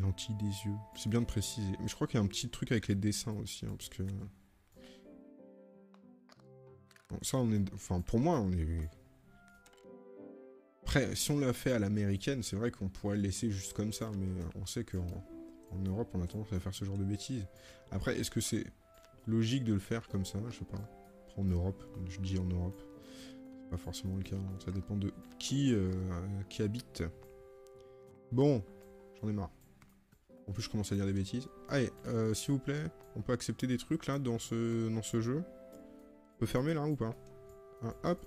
Lentilles des yeux. C'est bien de préciser. Mais je crois qu'il y a un petit truc avec les dessins aussi, hein, parce que... ça, on est... Enfin, pour moi, on est après, si on l'a fait à l'américaine, c'est vrai qu'on pourrait le laisser juste comme ça, mais on sait qu'en en Europe, on a tendance à faire ce genre de bêtises. Après, est-ce que c'est logique de le faire comme ça? Je sais pas. En Europe, je dis en Europe. C'est pas forcément le cas, hein. ça dépend de qui, euh, qui habite. Bon, j'en ai marre. En plus, je commence à dire des bêtises. Allez, euh, s'il vous plaît, on peut accepter des trucs là dans ce, dans ce jeu? On peut fermer là ou pas? Hein, Hop.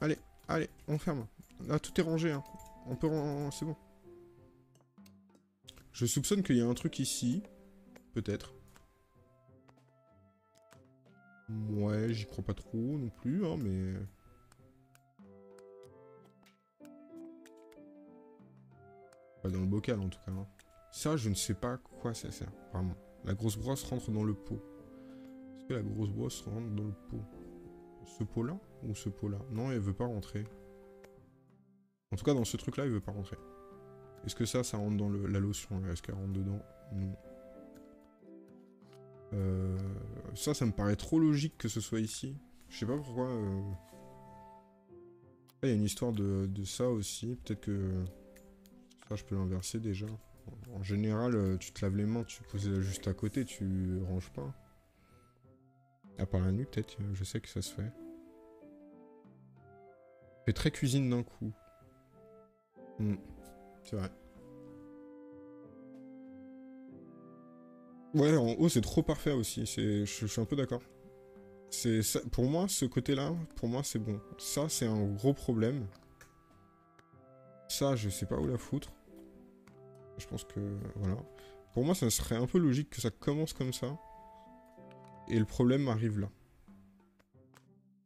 Allez, allez, on ferme. Là, tout est rangé, hein. On peut... C'est bon. Je soupçonne qu'il y a un truc ici. Peut-être. Ouais, j'y crois pas trop non plus, hein, mais... Pas dans le bocal en tout cas. hein. Ça, je ne sais pas quoi ça sert, vraiment. La grosse brosse rentre dans le pot. Est-ce que la grosse brosse rentre dans le pot? Ce pot-là Ou ce pot-là? Non, elle veut pas rentrer. En tout cas, dans ce truc-là, il veut pas rentrer. Est-ce que ça, ça rentre dans la lotion Est-ce qu'elle rentre dedans? Non. Euh, ça, ça me paraît trop logique que ce soit ici. Je sais pas pourquoi. euh. Ah, Il y a une histoire de, ça aussi. Peut-être que ça, je peux l'inverser déjà. En général, euh, tu te laves les mains, tu poses juste à côté, tu ranges pas. À part la nuit, peut-être, je sais que ça se fait. Fait très cuisine d'un coup. Hmm, C'est vrai. Ouais, en haut, c'est trop parfait aussi. Je, suis un peu d'accord. Pour moi, ce côté-là, pour moi, c'est bon. Ça, c'est un gros problème. Ça, je sais pas où la foutre. Je pense que voilà. Pour moi, ça serait un peu logique que ça commence comme ça. Et le problème arrive là.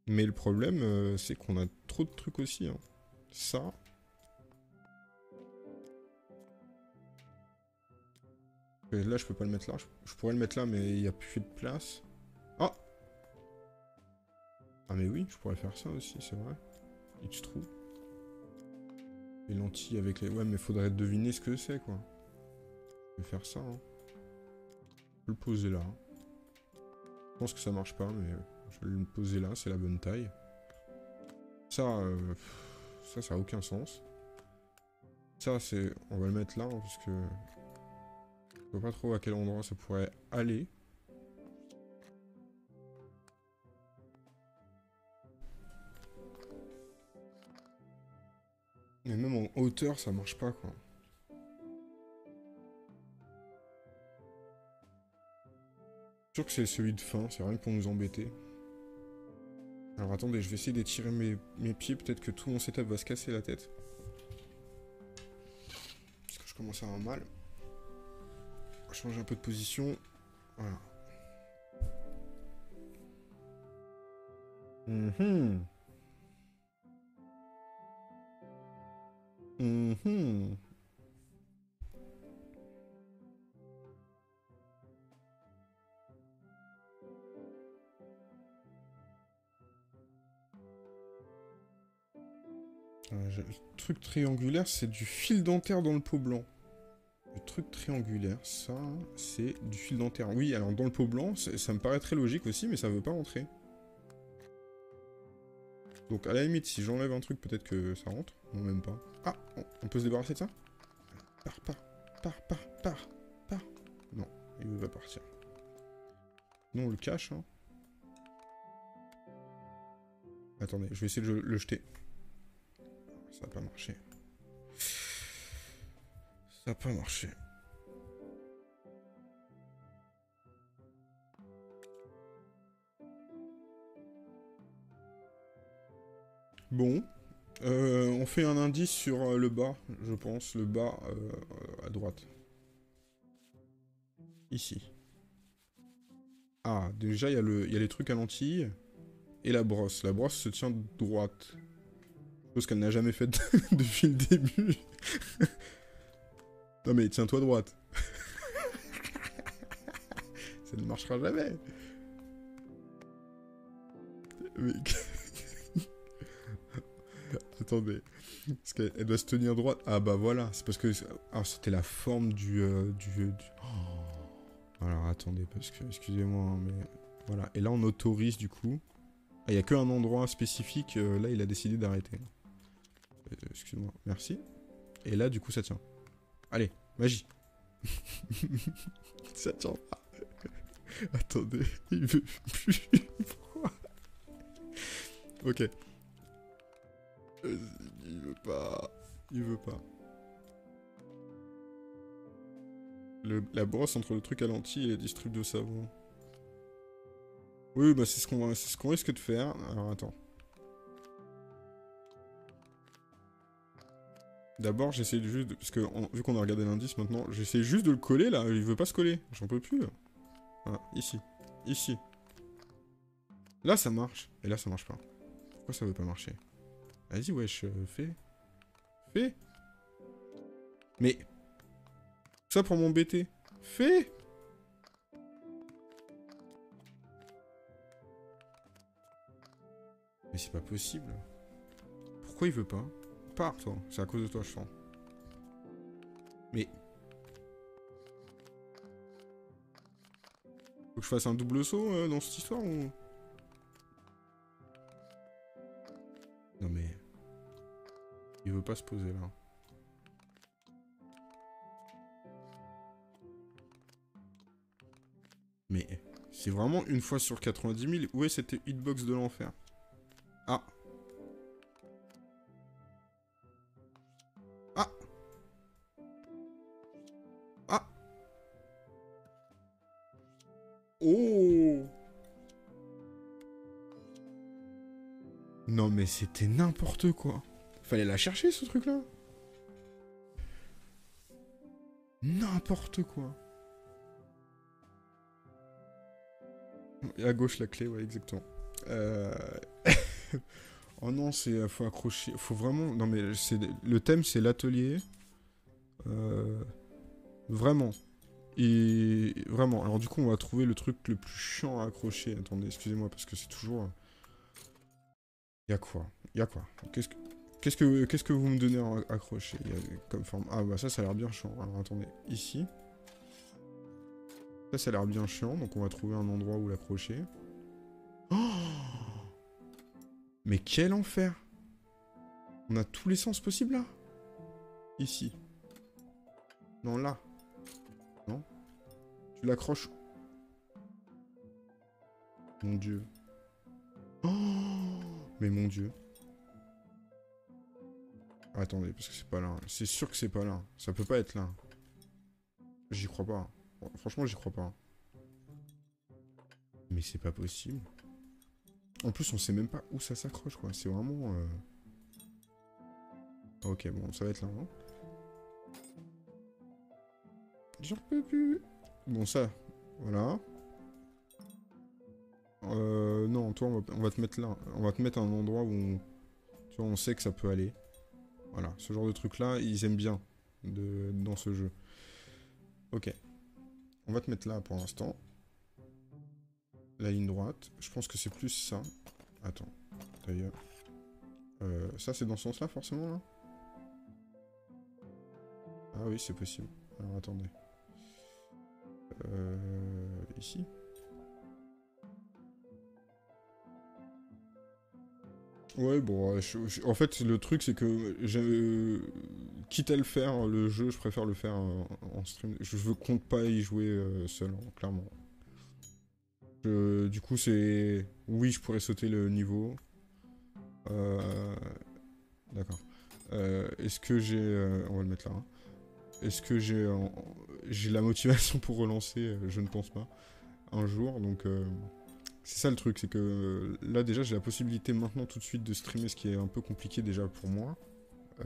Mais le problème, euh, c'est qu'on a trop de trucs aussi. hein. Ça. Là, je peux pas le mettre là. Je, pourrais le mettre là, mais il n'y a plus de place. Ah Ah, mais oui, je pourrais faire ça aussi, c'est vrai. X trou. Les lentilles avec les. Ouais, mais faudrait deviner ce que c'est, quoi. Je vais faire ça, hein. Je peux le poser là. Je pense que ça marche pas, mais je vais le poser là, c'est la bonne taille. Ça, euh, ça, ça a aucun sens. Ça, c'est. On va le mettre là, hein, parce que. Je vois pas trop à quel endroit ça pourrait aller. Mais même en hauteur, ça marche pas, quoi. sûr que c'est celui de fin, c'est rien pour nous embêter. Alors attendez, je vais essayer d'étirer mes, mes pieds, peut-être que tout mon setup va se casser la tête. Parce que je commence à avoir mal. Changer un peu de position. Voilà. Mhm. Mhm. Euh, j'ai- Le truc triangulaire, c'est du fil dentaire dans le pot blanc. Truc triangulaire, ça, c'est du fil dentaire. Oui, alors dans le pot blanc, ça me paraît très logique aussi, mais ça veut pas rentrer. Donc à la limite, si j'enlève un truc, peut-être que ça rentre. Non, même pas. Ah, on- peut se débarrasser de ça? Pars, pars, pars, pars, pars, pars. Non, il va partir. Non, on le cache, hein. Attendez, je vais essayer de le- le jeter. Ça n'a pas marché. Pas marché. Bon. Euh, on fait un indice sur euh, le bas, je pense. Le bas euh, à droite. Ici. Ah, déjà, il y, a le- y a les trucs à lentilles. Et la brosse. La brosse se tient droite. Chose qu'elle n'a jamais faite depuis le début. non mais tiens-toi droite. Ça ne marchera jamais. Mais... Attendez. Parce qu'elle elle doit se tenir droite. Ah bah voilà. C'est parce que... Ah, c'était la forme du... euh, du- Oh. Alors attendez, parce que... Excusez-moi, hein, mais... Voilà. Et là, on autorise du coup. Ah, il n'y a qu'un endroit spécifique. euh, là, il a décidé d'arrêter. Euh, Excuse-moi, merci. Et là, du coup, ça tient. Allez, magie. ça tient pas. Attendez, il veut plus. Ok. Il veut pas. Il veut pas. La brosse entre le truc à lentilles et les distribs de savon. Oui, bah c'est ce qu'on c'est ce qu'on risque de faire. Alors attends. D'abord, j'essaie juste. de- Parce que vu qu'on a regardé l'indice maintenant, j'essaie juste de le coller là. Il veut pas se coller. J'en peux plus. là. Voilà, ici. Ici. Là, ça marche. Et là, ça marche pas. Pourquoi ça veut pas marcher? Vas-y, wesh, euh, fais. Fais. Mais... Ça pour BT. Fais Mais c'est pas possible. Pourquoi il veut pas? Toi. C'est à cause de toi, je sens. Mais... Faut que je fasse un double saut euh, dans cette histoire ou... Non mais... Il veut pas se poser là. Mais... C'est vraiment une fois sur 90 000. Où est cette hitbox de l'enfer? Ah Ah Oh Non mais c'était n'importe quoi. Fallait la chercher ce truc là. N'importe quoi. Et à gauche la clé, ouais, exactement. Euh... oh non, c'est euh, faut accrocher, faut vraiment. Non mais c'est le thème, c'est l'atelier. Euh... Vraiment. Et vraiment. Alors du coup, on va trouver le truc le plus chiant à accrocher. Attendez, excusez-moi parce que c'est toujours. Y a quoi? Y a quoi? Qu'est-ce que qu'est-ce que vous me donnez à accrocher? Comme forme Ah bah ça, ça a l'air bien chiant. Alors attendez, ici. Ça, ça a l'air bien chiant, donc on va trouver un endroit où l'accrocher. Oh Mais quel enfer On a tous les sens possibles là Ici. Non, là. Non Tu l'accroches Mon dieu. Oh Mais mon dieu. Attendez, parce que c'est pas là. C'est sûr que c'est pas là. Ça peut pas être là. J'y crois pas. Franchement, j'y crois pas. Mais c'est pas possible. En plus, on sait même pas où ça s'accroche, quoi. C'est vraiment... Euh... Ok, bon, ça va être là, hein. J'en peux plus. Bon, ça, voilà. Euh, non, toi, on va, te mettre là. On va te mettre un endroit où on, sait que ça peut aller. Voilà, ce genre de truc-là, ils aiment bien dans ce jeu. Ok. On va te mettre là pour l'instant. La ligne droite. Je pense que c'est plus ça. Attends. D'ailleurs. Euh, ça, c'est dans ce sens-là, forcément, là? Ah oui, c'est possible. Alors, attendez. Euh, ici? Ouais, bon, en fait, le truc, c'est que je, quitte à le faire, le jeu, je préfère le faire en, stream. Je ne compte pas y jouer euh, seul, hein, clairement. du coup, c'est... Oui, je pourrais sauter le niveau. Euh, d'accord. Euh, est-ce que j'ai... on va le mettre là. Hein. Est-ce que j'ai j'ai la motivation pour relancer Je ne pense pas. Un jour, donc... C'est ça le truc, c'est que là déjà j'ai la possibilité maintenant tout de suite de streamer, ce qui est un peu compliqué déjà pour moi.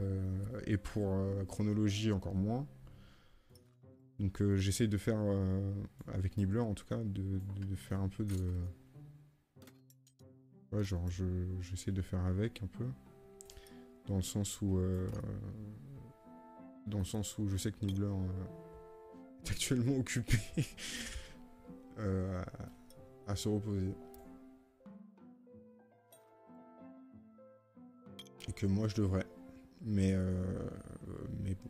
Euh, et pour euh, chronologie encore moins. Donc euh, j'essaye de faire, avec Nibbler en tout cas, de, faire un peu de... Ouais, genre j'essaie de faire avec un peu. Dans le sens où... dans le sens où je sais que Nibbler est actuellement occupé à se reposer. Et que moi je devrais. Mais, euh, mais bon.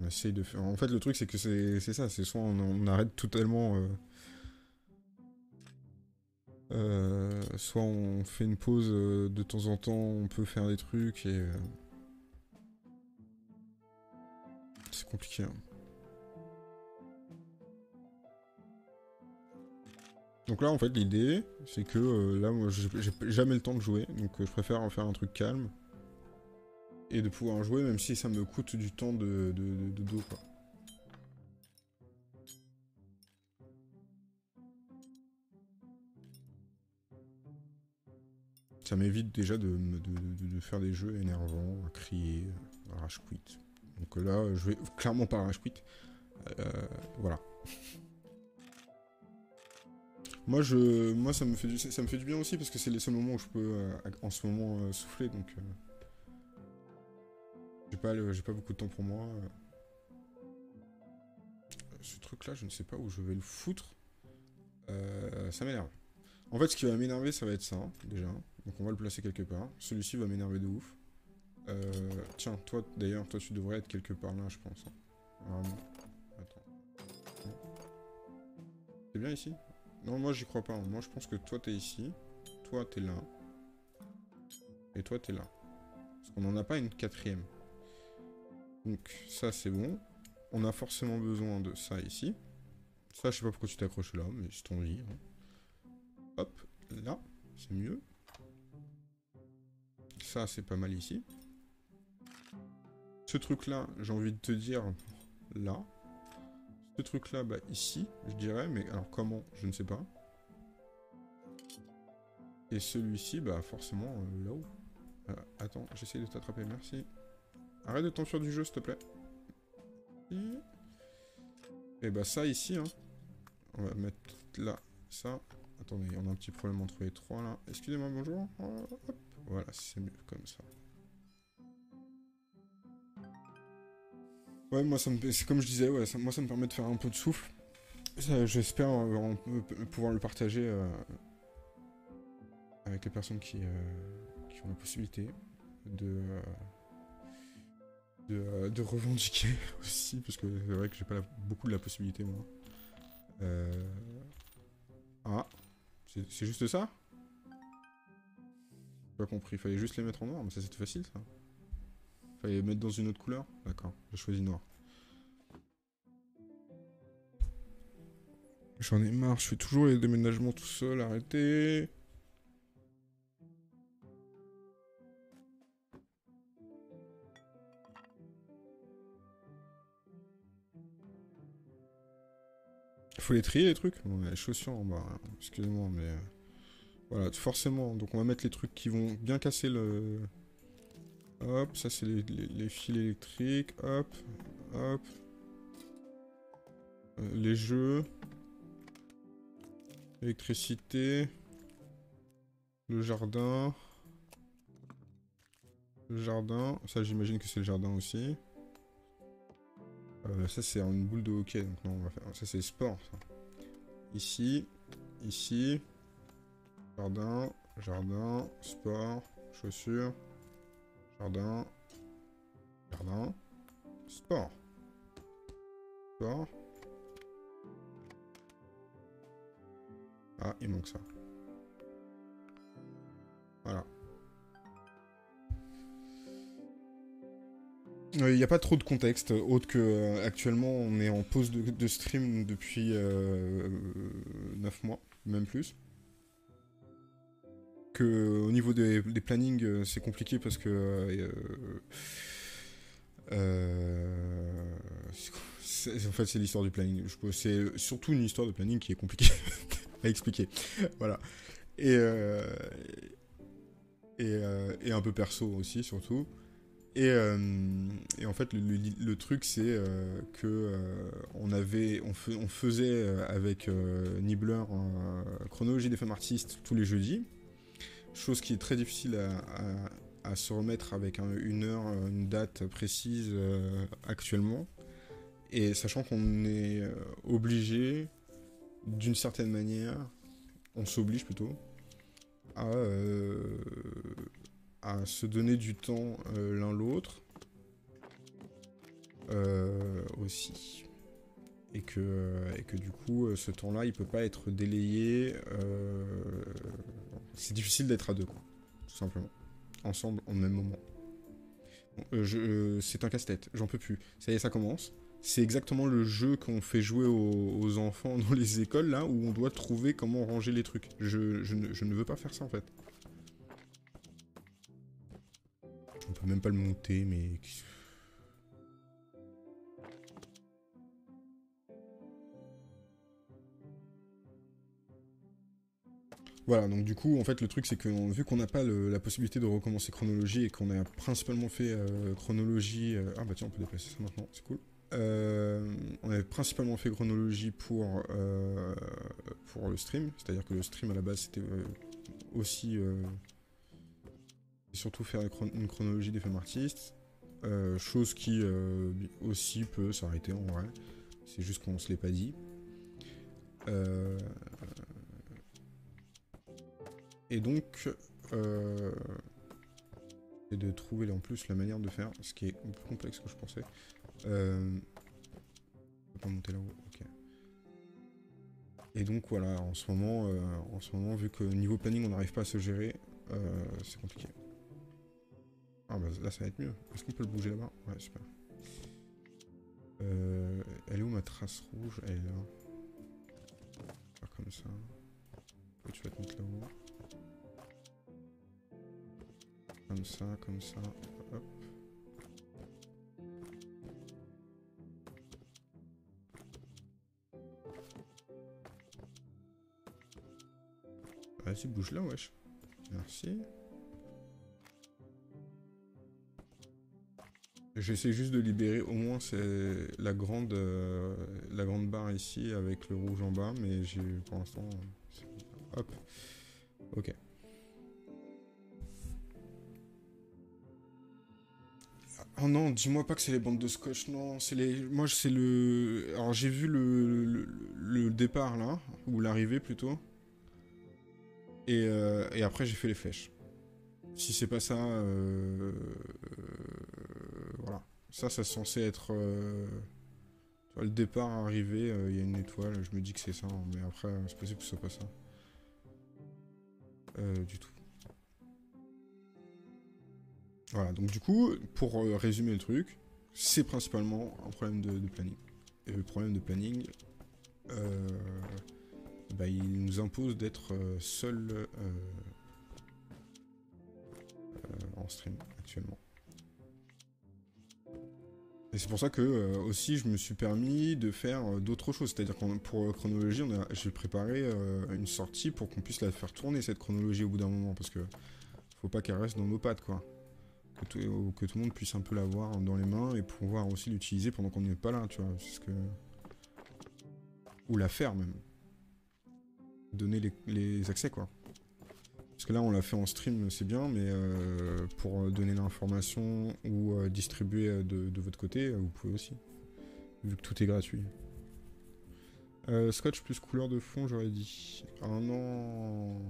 On essaye de faire. En fait, le truc, c'est que c'est ça. C'est soit on, arrête totalement. Euh, euh, soit on fait une pause de temps en temps, on peut faire des trucs et. C'est compliqué. Hein. Donc là, en fait, l'idée, c'est que euh, là, moi, j'ai jamais le temps de jouer, donc euh, je préfère en faire un truc calme. Et de pouvoir jouer, même si ça me coûte du temps de, dos, quoi. Ça m'évite déjà de, faire des jeux énervants, à crier, à rage quit. Donc là, je vais clairement pas rage quit. Euh, voilà. Moi, je, moi ça, me fait du, ça me fait du bien aussi parce que c'est les seuls moments où je peux euh, en ce moment euh, souffler. Donc, j'ai pas, pas beaucoup de temps pour moi. euh. Ce truc-là, je ne sais pas où je vais le foutre. Euh, ça m'énerve. En fait, ce qui va m'énerver, ça va être ça, déjà. Donc, on va le placer quelque part. Celui-ci va m'énerver de ouf. Euh, tiens, toi, d'ailleurs, toi, tu devrais être quelque part là, je pense. hein. Vraiment. Attends. C'est bien ici? Non, moi, j'y crois pas. hein. Moi, je pense que toi, t'es ici. Toi, t'es là. Et toi, t'es là. Parce qu'on n'en a pas une quatrième. Donc, ça, c'est bon. On a forcément besoin de ça ici. Ça, je sais pas pourquoi tu t'es accroché là, mais c'est ton lit. hein. Hop, là, c'est mieux. Ça, c'est pas mal ici. Ce truc-là, j'ai envie de te dire, là. Ce truc-là, bah, ici, je dirais, mais alors comment, je ne sais pas. Et celui-ci, bah, forcément, euh, là-haut. Euh, attends, j'essaie de t'attraper, merci. Arrête de t'enfuir du jeu, s'il te plaît. Et bah, ça, ici, hein. On va mettre là, ça. Attendez, on a un petit problème entre les trois, là. Excusez-moi, bonjour. Oh, hop. Voilà, c'est mieux comme ça. Ouais, moi, ça me, c'est comme je disais, ouais, ça- moi, ça me permet de faire un peu de souffle. J'espère euh, euh, pouvoir le partager euh, avec les personnes qui, euh, qui ont la possibilité de, de, euh, de revendiquer aussi, parce que c'est vrai que j'ai pas la- beaucoup de la possibilité, moi. Euh, Ah, c'est juste ça? J'ai pas compris, fallait juste les mettre en noir, mais ça c'était facile ça. Fallait les mettre dans une autre couleur? D'accord, j'ai choisi noir. J'en ai marre, je fais toujours les déménagements tout seul, arrêtez. Faut les trier les trucs? Y a les chaussures en bas, excusez-moi, mais... euh, Voilà, forcément, donc on va mettre les trucs qui vont bien casser le... Hop, ça c'est les fils électriques, hop, hop. Euh, les jeux. Électricité. Le jardin. Le jardin, ça j'imagine que c'est le jardin aussi. Euh, ça c'est une boule de hockey, donc non. Ça c'est sport. Ici, ici. Jardin, jardin, sport, chaussures. Jardin. Jardin. Sport. Sport. Ah, il manque ça. Voilà. Euh, Il n'y a pas trop de contexte, euh, autre que euh, actuellement on est en pause de, stream depuis 9 mois, même plus. Que au niveau des, plannings, euh, c'est compliqué parce que. euh, euh, en fait, c'est l'histoire du planning. C'est surtout une histoire de planning qui est compliquée à expliquer. Voilà. Et, euh, euh, et un peu perso aussi, surtout. Et, euh, et en fait, le, truc, c'est euh, que euh, on avait, on, faisait euh, avec Nibbler chronologie des femmes artistes tous les jeudis, chose qui est très difficile à, se remettre avec un- une heure, une date précise actuellement. Et sachant qu'on est obligé, d'une certaine manière, on s'oblige plutôt, à, se donner du temps euh, l'un l'autre euh, aussi. Et que, et que du coup, euh, ce temps-là, il peut pas être délayé. euh, c'est difficile d'être à deux, quoi, tout simplement. Ensemble, au même moment. Euh, euh, c'est un casse-tête, j'en peux plus. Ça y est, ça commence. C'est exactement le jeu qu'on fait jouer aux, aux enfants dans les écoles, là, où on doit trouver comment ranger les trucs. Je, je ne, je ne veux pas faire ça, en fait. Même pas le monter, mais... Voilà, donc du coup, en fait, le truc, c'est que vu qu'on n'a pas la possibilité de recommencer chronologie et qu'on a principalement fait euh, chronologie... euh, Ah bah tiens, on peut déplacer ça maintenant, c'est cool. Euh, on avait principalement fait chronologie pour, pour le stream, c'est-à-dire que le stream à la base c'était euh, surtout faire une chronologie des femmes artistes, chose qui aussi peut s'arrêter en vrai, c'est juste qu'on se l'est pas dit. et donc, et de trouver en plus la manière de faire, ce qui est plus complexe que je pensais. Euh... monter là-haut, ok. Et donc voilà, en ce moment, euh, en ce moment, vu que niveau planning on n'arrive pas à se gérer, euh, c'est compliqué. Ah bah là ça va être mieux. Est-ce qu'on peut le bouger là-bas? Ouais, super. Euh, elle est où ma trace rouge? Elle est là. Faire comme ça. tu vas te mettre là-haut. Comme ça, comme ça. Hop. Vas-y, bouge là, wesh. Merci. J'essaie juste de libérer au moins la grande euh, la grande barre ici avec le rouge en bas, mais j'ai pour l'instant. Hop. Ok. Oh non, dis-moi pas que c'est les bandes de scotch, non, c'est les... Moi, c'est le... Alors, j'ai vu le, le, départ, là, ou l'arrivée, plutôt. Et, euh, et après, j'ai fait les flèches. Si c'est pas ça... Euh. Ça, ça censé être... Euh, le départ, arrivé, il y a une étoile, je me dis que c'est ça, mais après, c'est possible que ce soit pas ça. du tout. Voilà, donc du coup, pour euh, résumer le truc, c'est principalement un problème de, planning. Et le problème de planning, euh, bah, il nous impose d'être euh, seul en stream actuellement. Et c'est pour ça que aussi je me suis permis de faire d'autres choses. C'est-à-dire que pour chronologie, j'ai préparé une sortie pour qu'on puisse la faire tourner cette chronologie au bout d'un moment. Parce que faut pas qu'elle reste dans nos pattes quoi que tout, que tout le monde puisse un peu l'avoir dans les mains et pouvoir aussi l'utiliser pendant qu'on n'est pas là, tu vois. Ce que... Ou la faire même. Donner les, accès, quoi. Parce que là, on l'a fait en stream, c'est bien, mais euh, pour donner l'information ou euh, distribuer euh, de, votre côté, vous pouvez aussi. Vu que tout est gratuit. scotch plus couleur de fond, j'aurais dit. Ah non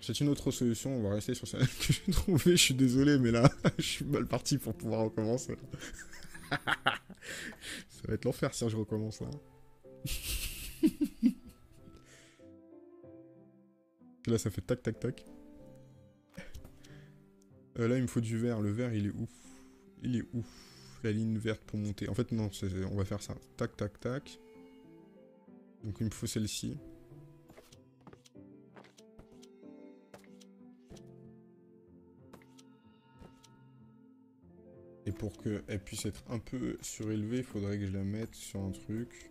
c'est une autre solution, on va rester sur celle que j'ai trouvée, je suis désolé, mais là, je suis mal parti pour pouvoir recommencer. ça va être l'enfer si je recommence là. là, ça fait tac tac tac. Euh, là, il me faut du vert. Le vert, il est ouf. Il est ouf. La ligne verte pour monter. En fait, non, on va faire ça. Tac tac tac. Donc, il me faut celle-ci. Et pour qu'elle puisse être un peu surélevée, il faudrait que je la mette sur un truc.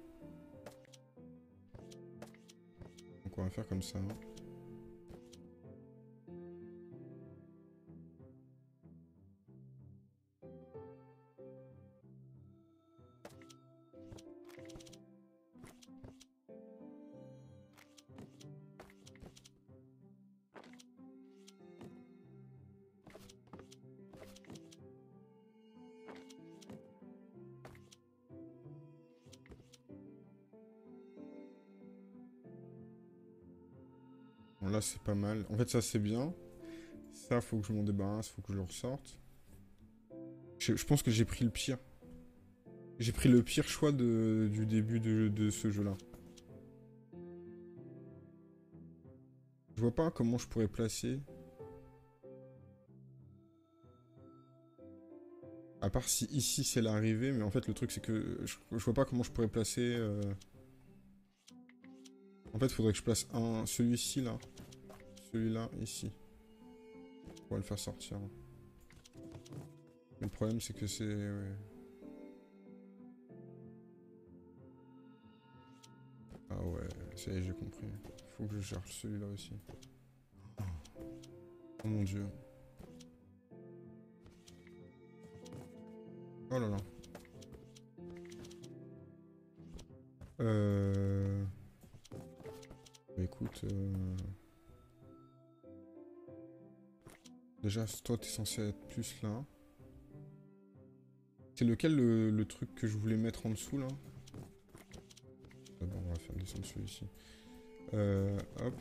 On va faire comme ça. là, c'est pas mal. En fait, ça, c'est bien. Ça, faut que je m'en débarrasse, faut que je le ressorte. Je, pense que j'ai pris le pire. J'ai pris le pire choix de, du début de, ce jeu-là. Je vois pas comment je pourrais placer... À part si ici c'est l'arrivée, mais en fait le truc c'est que je, vois pas comment je pourrais placer... Euh, en fait, faudrait que je place un, celui-ci là. Celui-là, ici. Pour le faire sortir. le problème, c'est que c'est... Ah ouais, ça y est, j'ai compris. Faut que je cherche celui-là aussi. Oh mon dieu. Oh là là. Euh... Déjà, toi, t'es censé être plus là. C'est lequel le, truc que je voulais mettre en dessous, là? D'abord, on va faire descendre celui-ci. Euh, hop.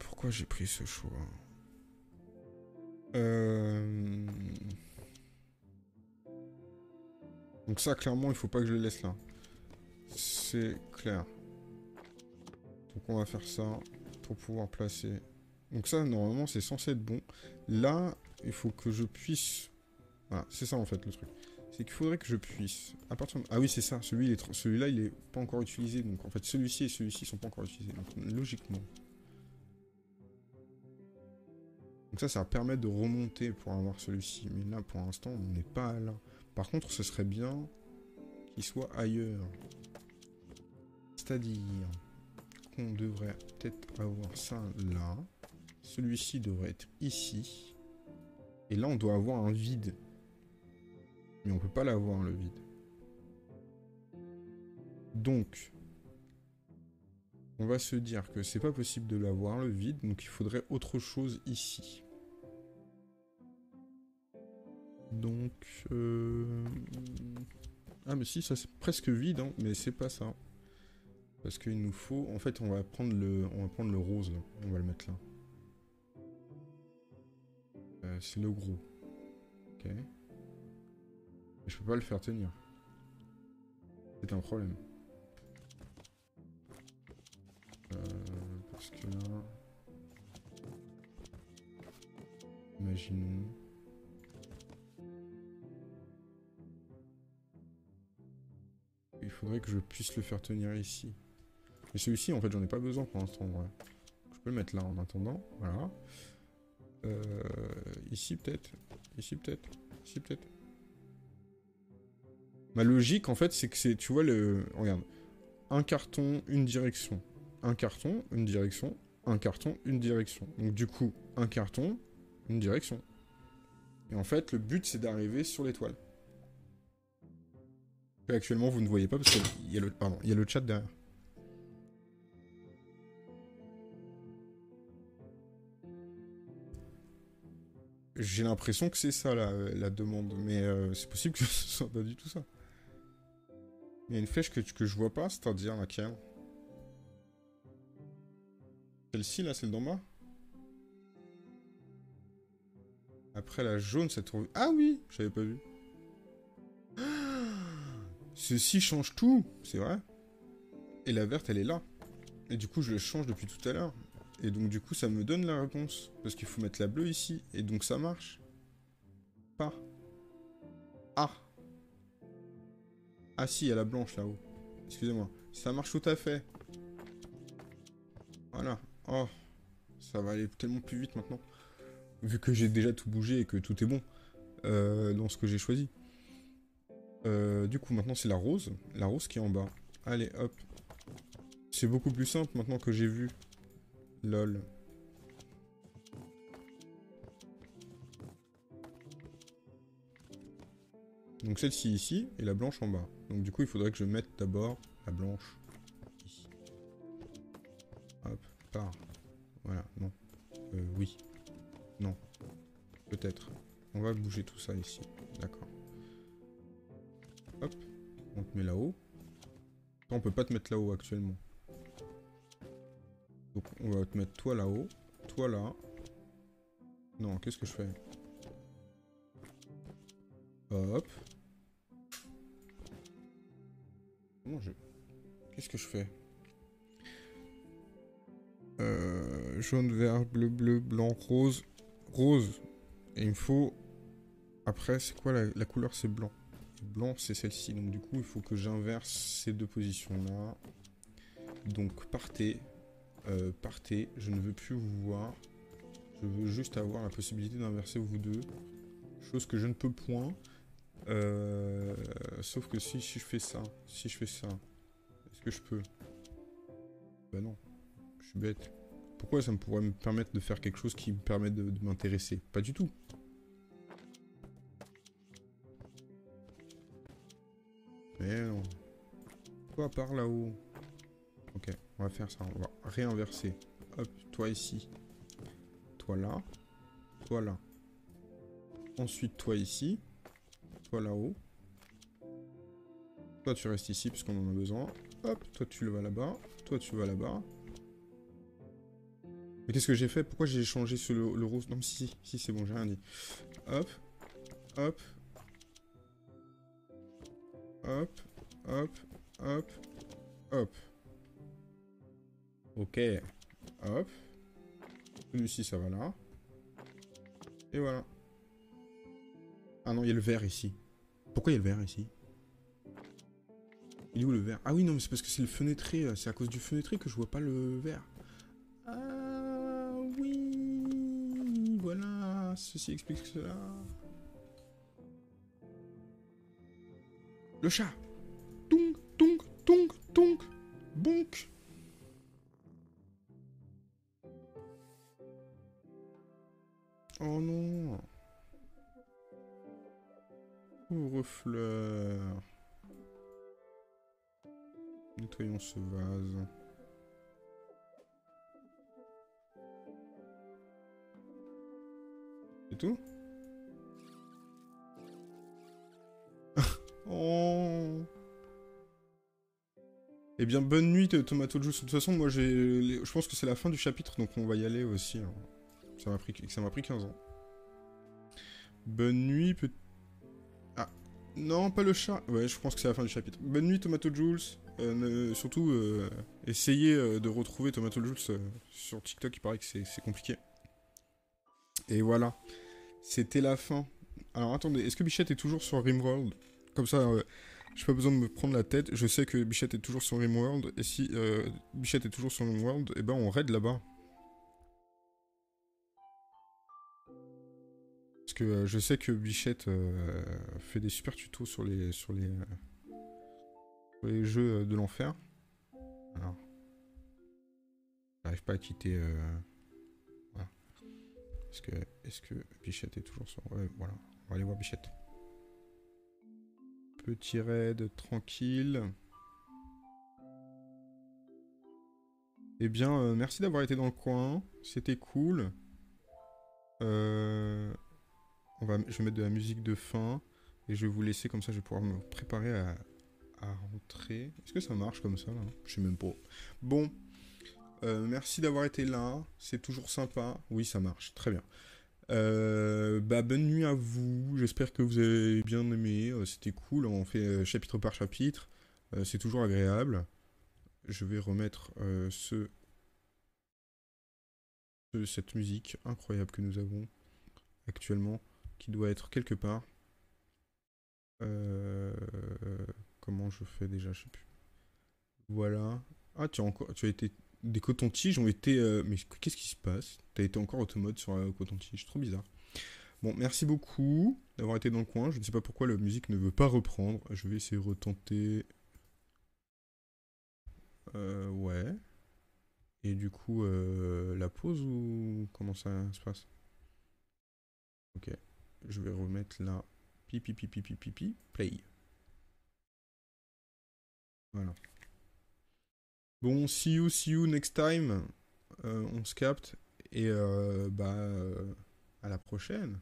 Pourquoi j'ai pris ce choix? Euh... Donc ça, clairement, il faut pas que je le laisse là. C'est clair. Donc on va faire ça pour pouvoir placer. Donc ça, normalement, c'est censé être bon. Là, il faut que je puisse... Voilà, c'est ça en fait le truc. C'est qu'il faudrait que je puisse... À partir Ah oui, c'est ça. Celui-là, celui il est pas encore utilisé. Donc en fait, celui-ci et celui-ci sont pas encore utilisés. Donc logiquement... Donc ça, ça va permettre de remonter pour avoir celui-ci. Mais là, pour l'instant, on n'est pas là. Par contre, ce serait bien qu'il soit ailleurs. C'est-à-dire qu'on devrait peut-être avoir ça là. Celui-ci devrait être ici. Et là, on doit avoir un vide. Mais on peut pas l'avoir, le vide. Donc, on va se dire que c'est pas possible de l'avoir, le vide. Donc, il faudrait autre chose ici. Donc... Euh... Ah mais si, ça c'est presque vide, hein, mais c'est pas ça. Parce qu'il nous faut... En fait, on va prendre le, on va prendre le rose, là. On va le mettre là. Euh, c'est le gros. Ok. Je peux pas le faire tenir. C'est un problème. Euh, parce que là... Imaginons... Il faudrait que je puisse le faire tenir ici. Mais celui-ci, en fait, j'en ai pas besoin pour l'instant, Je peux le mettre là en attendant, voilà. Euh, ici peut-être, ici peut-être, ici peut-être. Ma logique, en fait, c'est que c'est, tu vois, le... Regarde. Un carton, une direction. Un carton, une direction. Un carton, une direction. Donc du coup, un carton, une direction. Et en fait, le but, c'est d'arriver sur l'étoile actuellement vous ne voyez pas parce qu'il y il y a le chat derrière. J'ai l'impression que c'est ça la, demande, mais euh, c'est possible que ce soit pas du tout ça. Il y a une flèche que, que je vois pas, c'est-à-dire laquelle? Celle-ci là, celle d'en bas? Après la jaune, ça trouve... Ah oui J'avais pas vu. Ceci change tout, c'est vrai. Et la verte, elle est là. Et du coup, je le change depuis tout à l'heure. Et donc, du coup, ça me donne la réponse. Parce qu'il faut mettre la bleue ici. Et donc, ça marche. Pas. Ah. Ah si, il y a la blanche là-haut. Excusez-moi. Ça marche tout à fait. Voilà. Oh. Ça va aller tellement plus vite maintenant. Vu que j'ai déjà tout bougé et que tout est bon. Euh, dans ce que j'ai choisi. Euh, du coup, maintenant, c'est la rose. La rose qui est en bas. Allez, hop. C'est beaucoup plus simple maintenant que j'ai vu. Lol. Donc celle-ci ici et la blanche en bas. Donc du coup, il faudrait que je mette d'abord la blanche ici. Hop, par. Voilà, non. Euh, oui. Non. Peut-être. On va bouger tout ça ici. D'accord. Hop, on te met là-haut. On peut pas te mettre là-haut actuellement. Donc on va te mettre toi là-haut, toi là. Non, qu'est-ce que je fais? Hop. Comment je... Qu'est-ce que je fais? Euh, Jaune, vert, bleu, bleu, blanc, rose. Rose. Et il me faut... Après, c'est quoi la, la couleur? C'est blanc blanc, c'est celle-ci. Donc du coup, il faut que j'inverse ces deux positions-là. Donc partez. Euh, partez. Je ne veux plus vous voir. Je veux juste avoir la possibilité d'inverser vous deux. Chose que je ne peux point. Euh, sauf que si, je fais ça, si je fais ça, est-ce que je peux? Bah non, je suis bête. pourquoi ça me pourrait me permettre de faire quelque chose qui me permet de, de m'intéresser? Pas du tout. Mais non. Toi par là-haut? Ok, on va faire ça. On va réinverser. Hop, toi ici. Toi là. Toi là. Ensuite, toi ici. Toi là-haut. Toi, tu restes ici puisqu'on en a besoin. Hop, toi, tu le vas là-bas. Toi, tu vas là-bas. Mais qu'est-ce que j'ai fait? Pourquoi j'ai changé sur le, rose Non, si, si, c'est bon, j'ai rien dit. Hop. Hop. Hop. Hop. Hop. Hop. Ok. Hop. Celui-ci, ça va là. Et voilà. Ah non, il y a le vert ici. Pourquoi il y a le vert ici? Il est où le vert? Ah oui, non, mais c'est parce que c'est le fenêtré. Euh, c'est à cause du fenêtré que je vois pas le vert. Ah oui, voilà. Ceci explique cela. Le chat Tonk, tonk, tonk, tonk Bonk Oh non Pauvre fleur. Nettoyons ce vase. C'est tout? Oh Eh bien, bonne nuit, Tomato Juice. De toute façon, moi, j'ai... Je pense que c'est la fin du chapitre, donc on va y aller aussi. Hein. Ça m'a pris... Pris 15 ans. Bonne nuit, peut non, pas le chat. Ouais, je pense que c'est la fin du chapitre. Bonne nuit, Tomato Jules. Euh, surtout, euh, essayez euh, de retrouver Tomato Jules sur TikTok. Il paraît que c'est compliqué. Et voilà. C'était la fin. Alors attendez, est-ce que Bichette est toujours sur Rimworld? Comme ça, j'ai pas besoin de me prendre la tête. Je sais que Bichette est toujours sur Rimworld. Et si Bichette est toujours sur Rimworld, eh ben on raid là-bas. Parce que euh, je sais que Bichette euh, fait des super tutos sur les, sur les, jeux de l'enfer. Alors, j'arrive pas à quitter. Euh, voilà. Est-ce que, est Bichette est toujours sur. Ouais, voilà. On va aller voir Bichette. Petit raid tranquille. Eh bien, merci d'avoir été dans le coin. C'était cool. Euh, va, je vais mettre de la musique de fin. Et je vais vous laisser comme ça, je vais pouvoir me préparer à, rentrer. Est-ce que ça marche comme ça là? Je sais même pas. Bon. Euh, merci d'avoir été là. C'est toujours sympa. Oui, ça marche. Très bien. Euh, bah, bonne nuit à vous. J'espère que vous avez bien aimé. Euh, c'était cool. On fait chapitre par chapitre. C'est toujours agréable. Je vais remettre ce, cette musique incroyable que nous avons actuellement qui doit être quelque part. Euh, comment je fais déjà Je sais plus. Voilà. Ah, tu as encore, tu as été des cotons-tiges ont été. Euh, mais qu'est-ce qui se passe? Tu as été encore automode sur un coton-tige. Trop bizarre. Bon, merci beaucoup d'avoir été dans le coin. Je ne sais pas pourquoi la musique ne veut pas reprendre. Je vais essayer de retenter. Euh, ouais. Et du coup, la pause ou comment ça se passe? Ok je vais remettre là, pipi pipi pipi pipi, play. Voilà. Bon, see you, see you next time. Euh, on se capte et euh, bah euh, à la prochaine.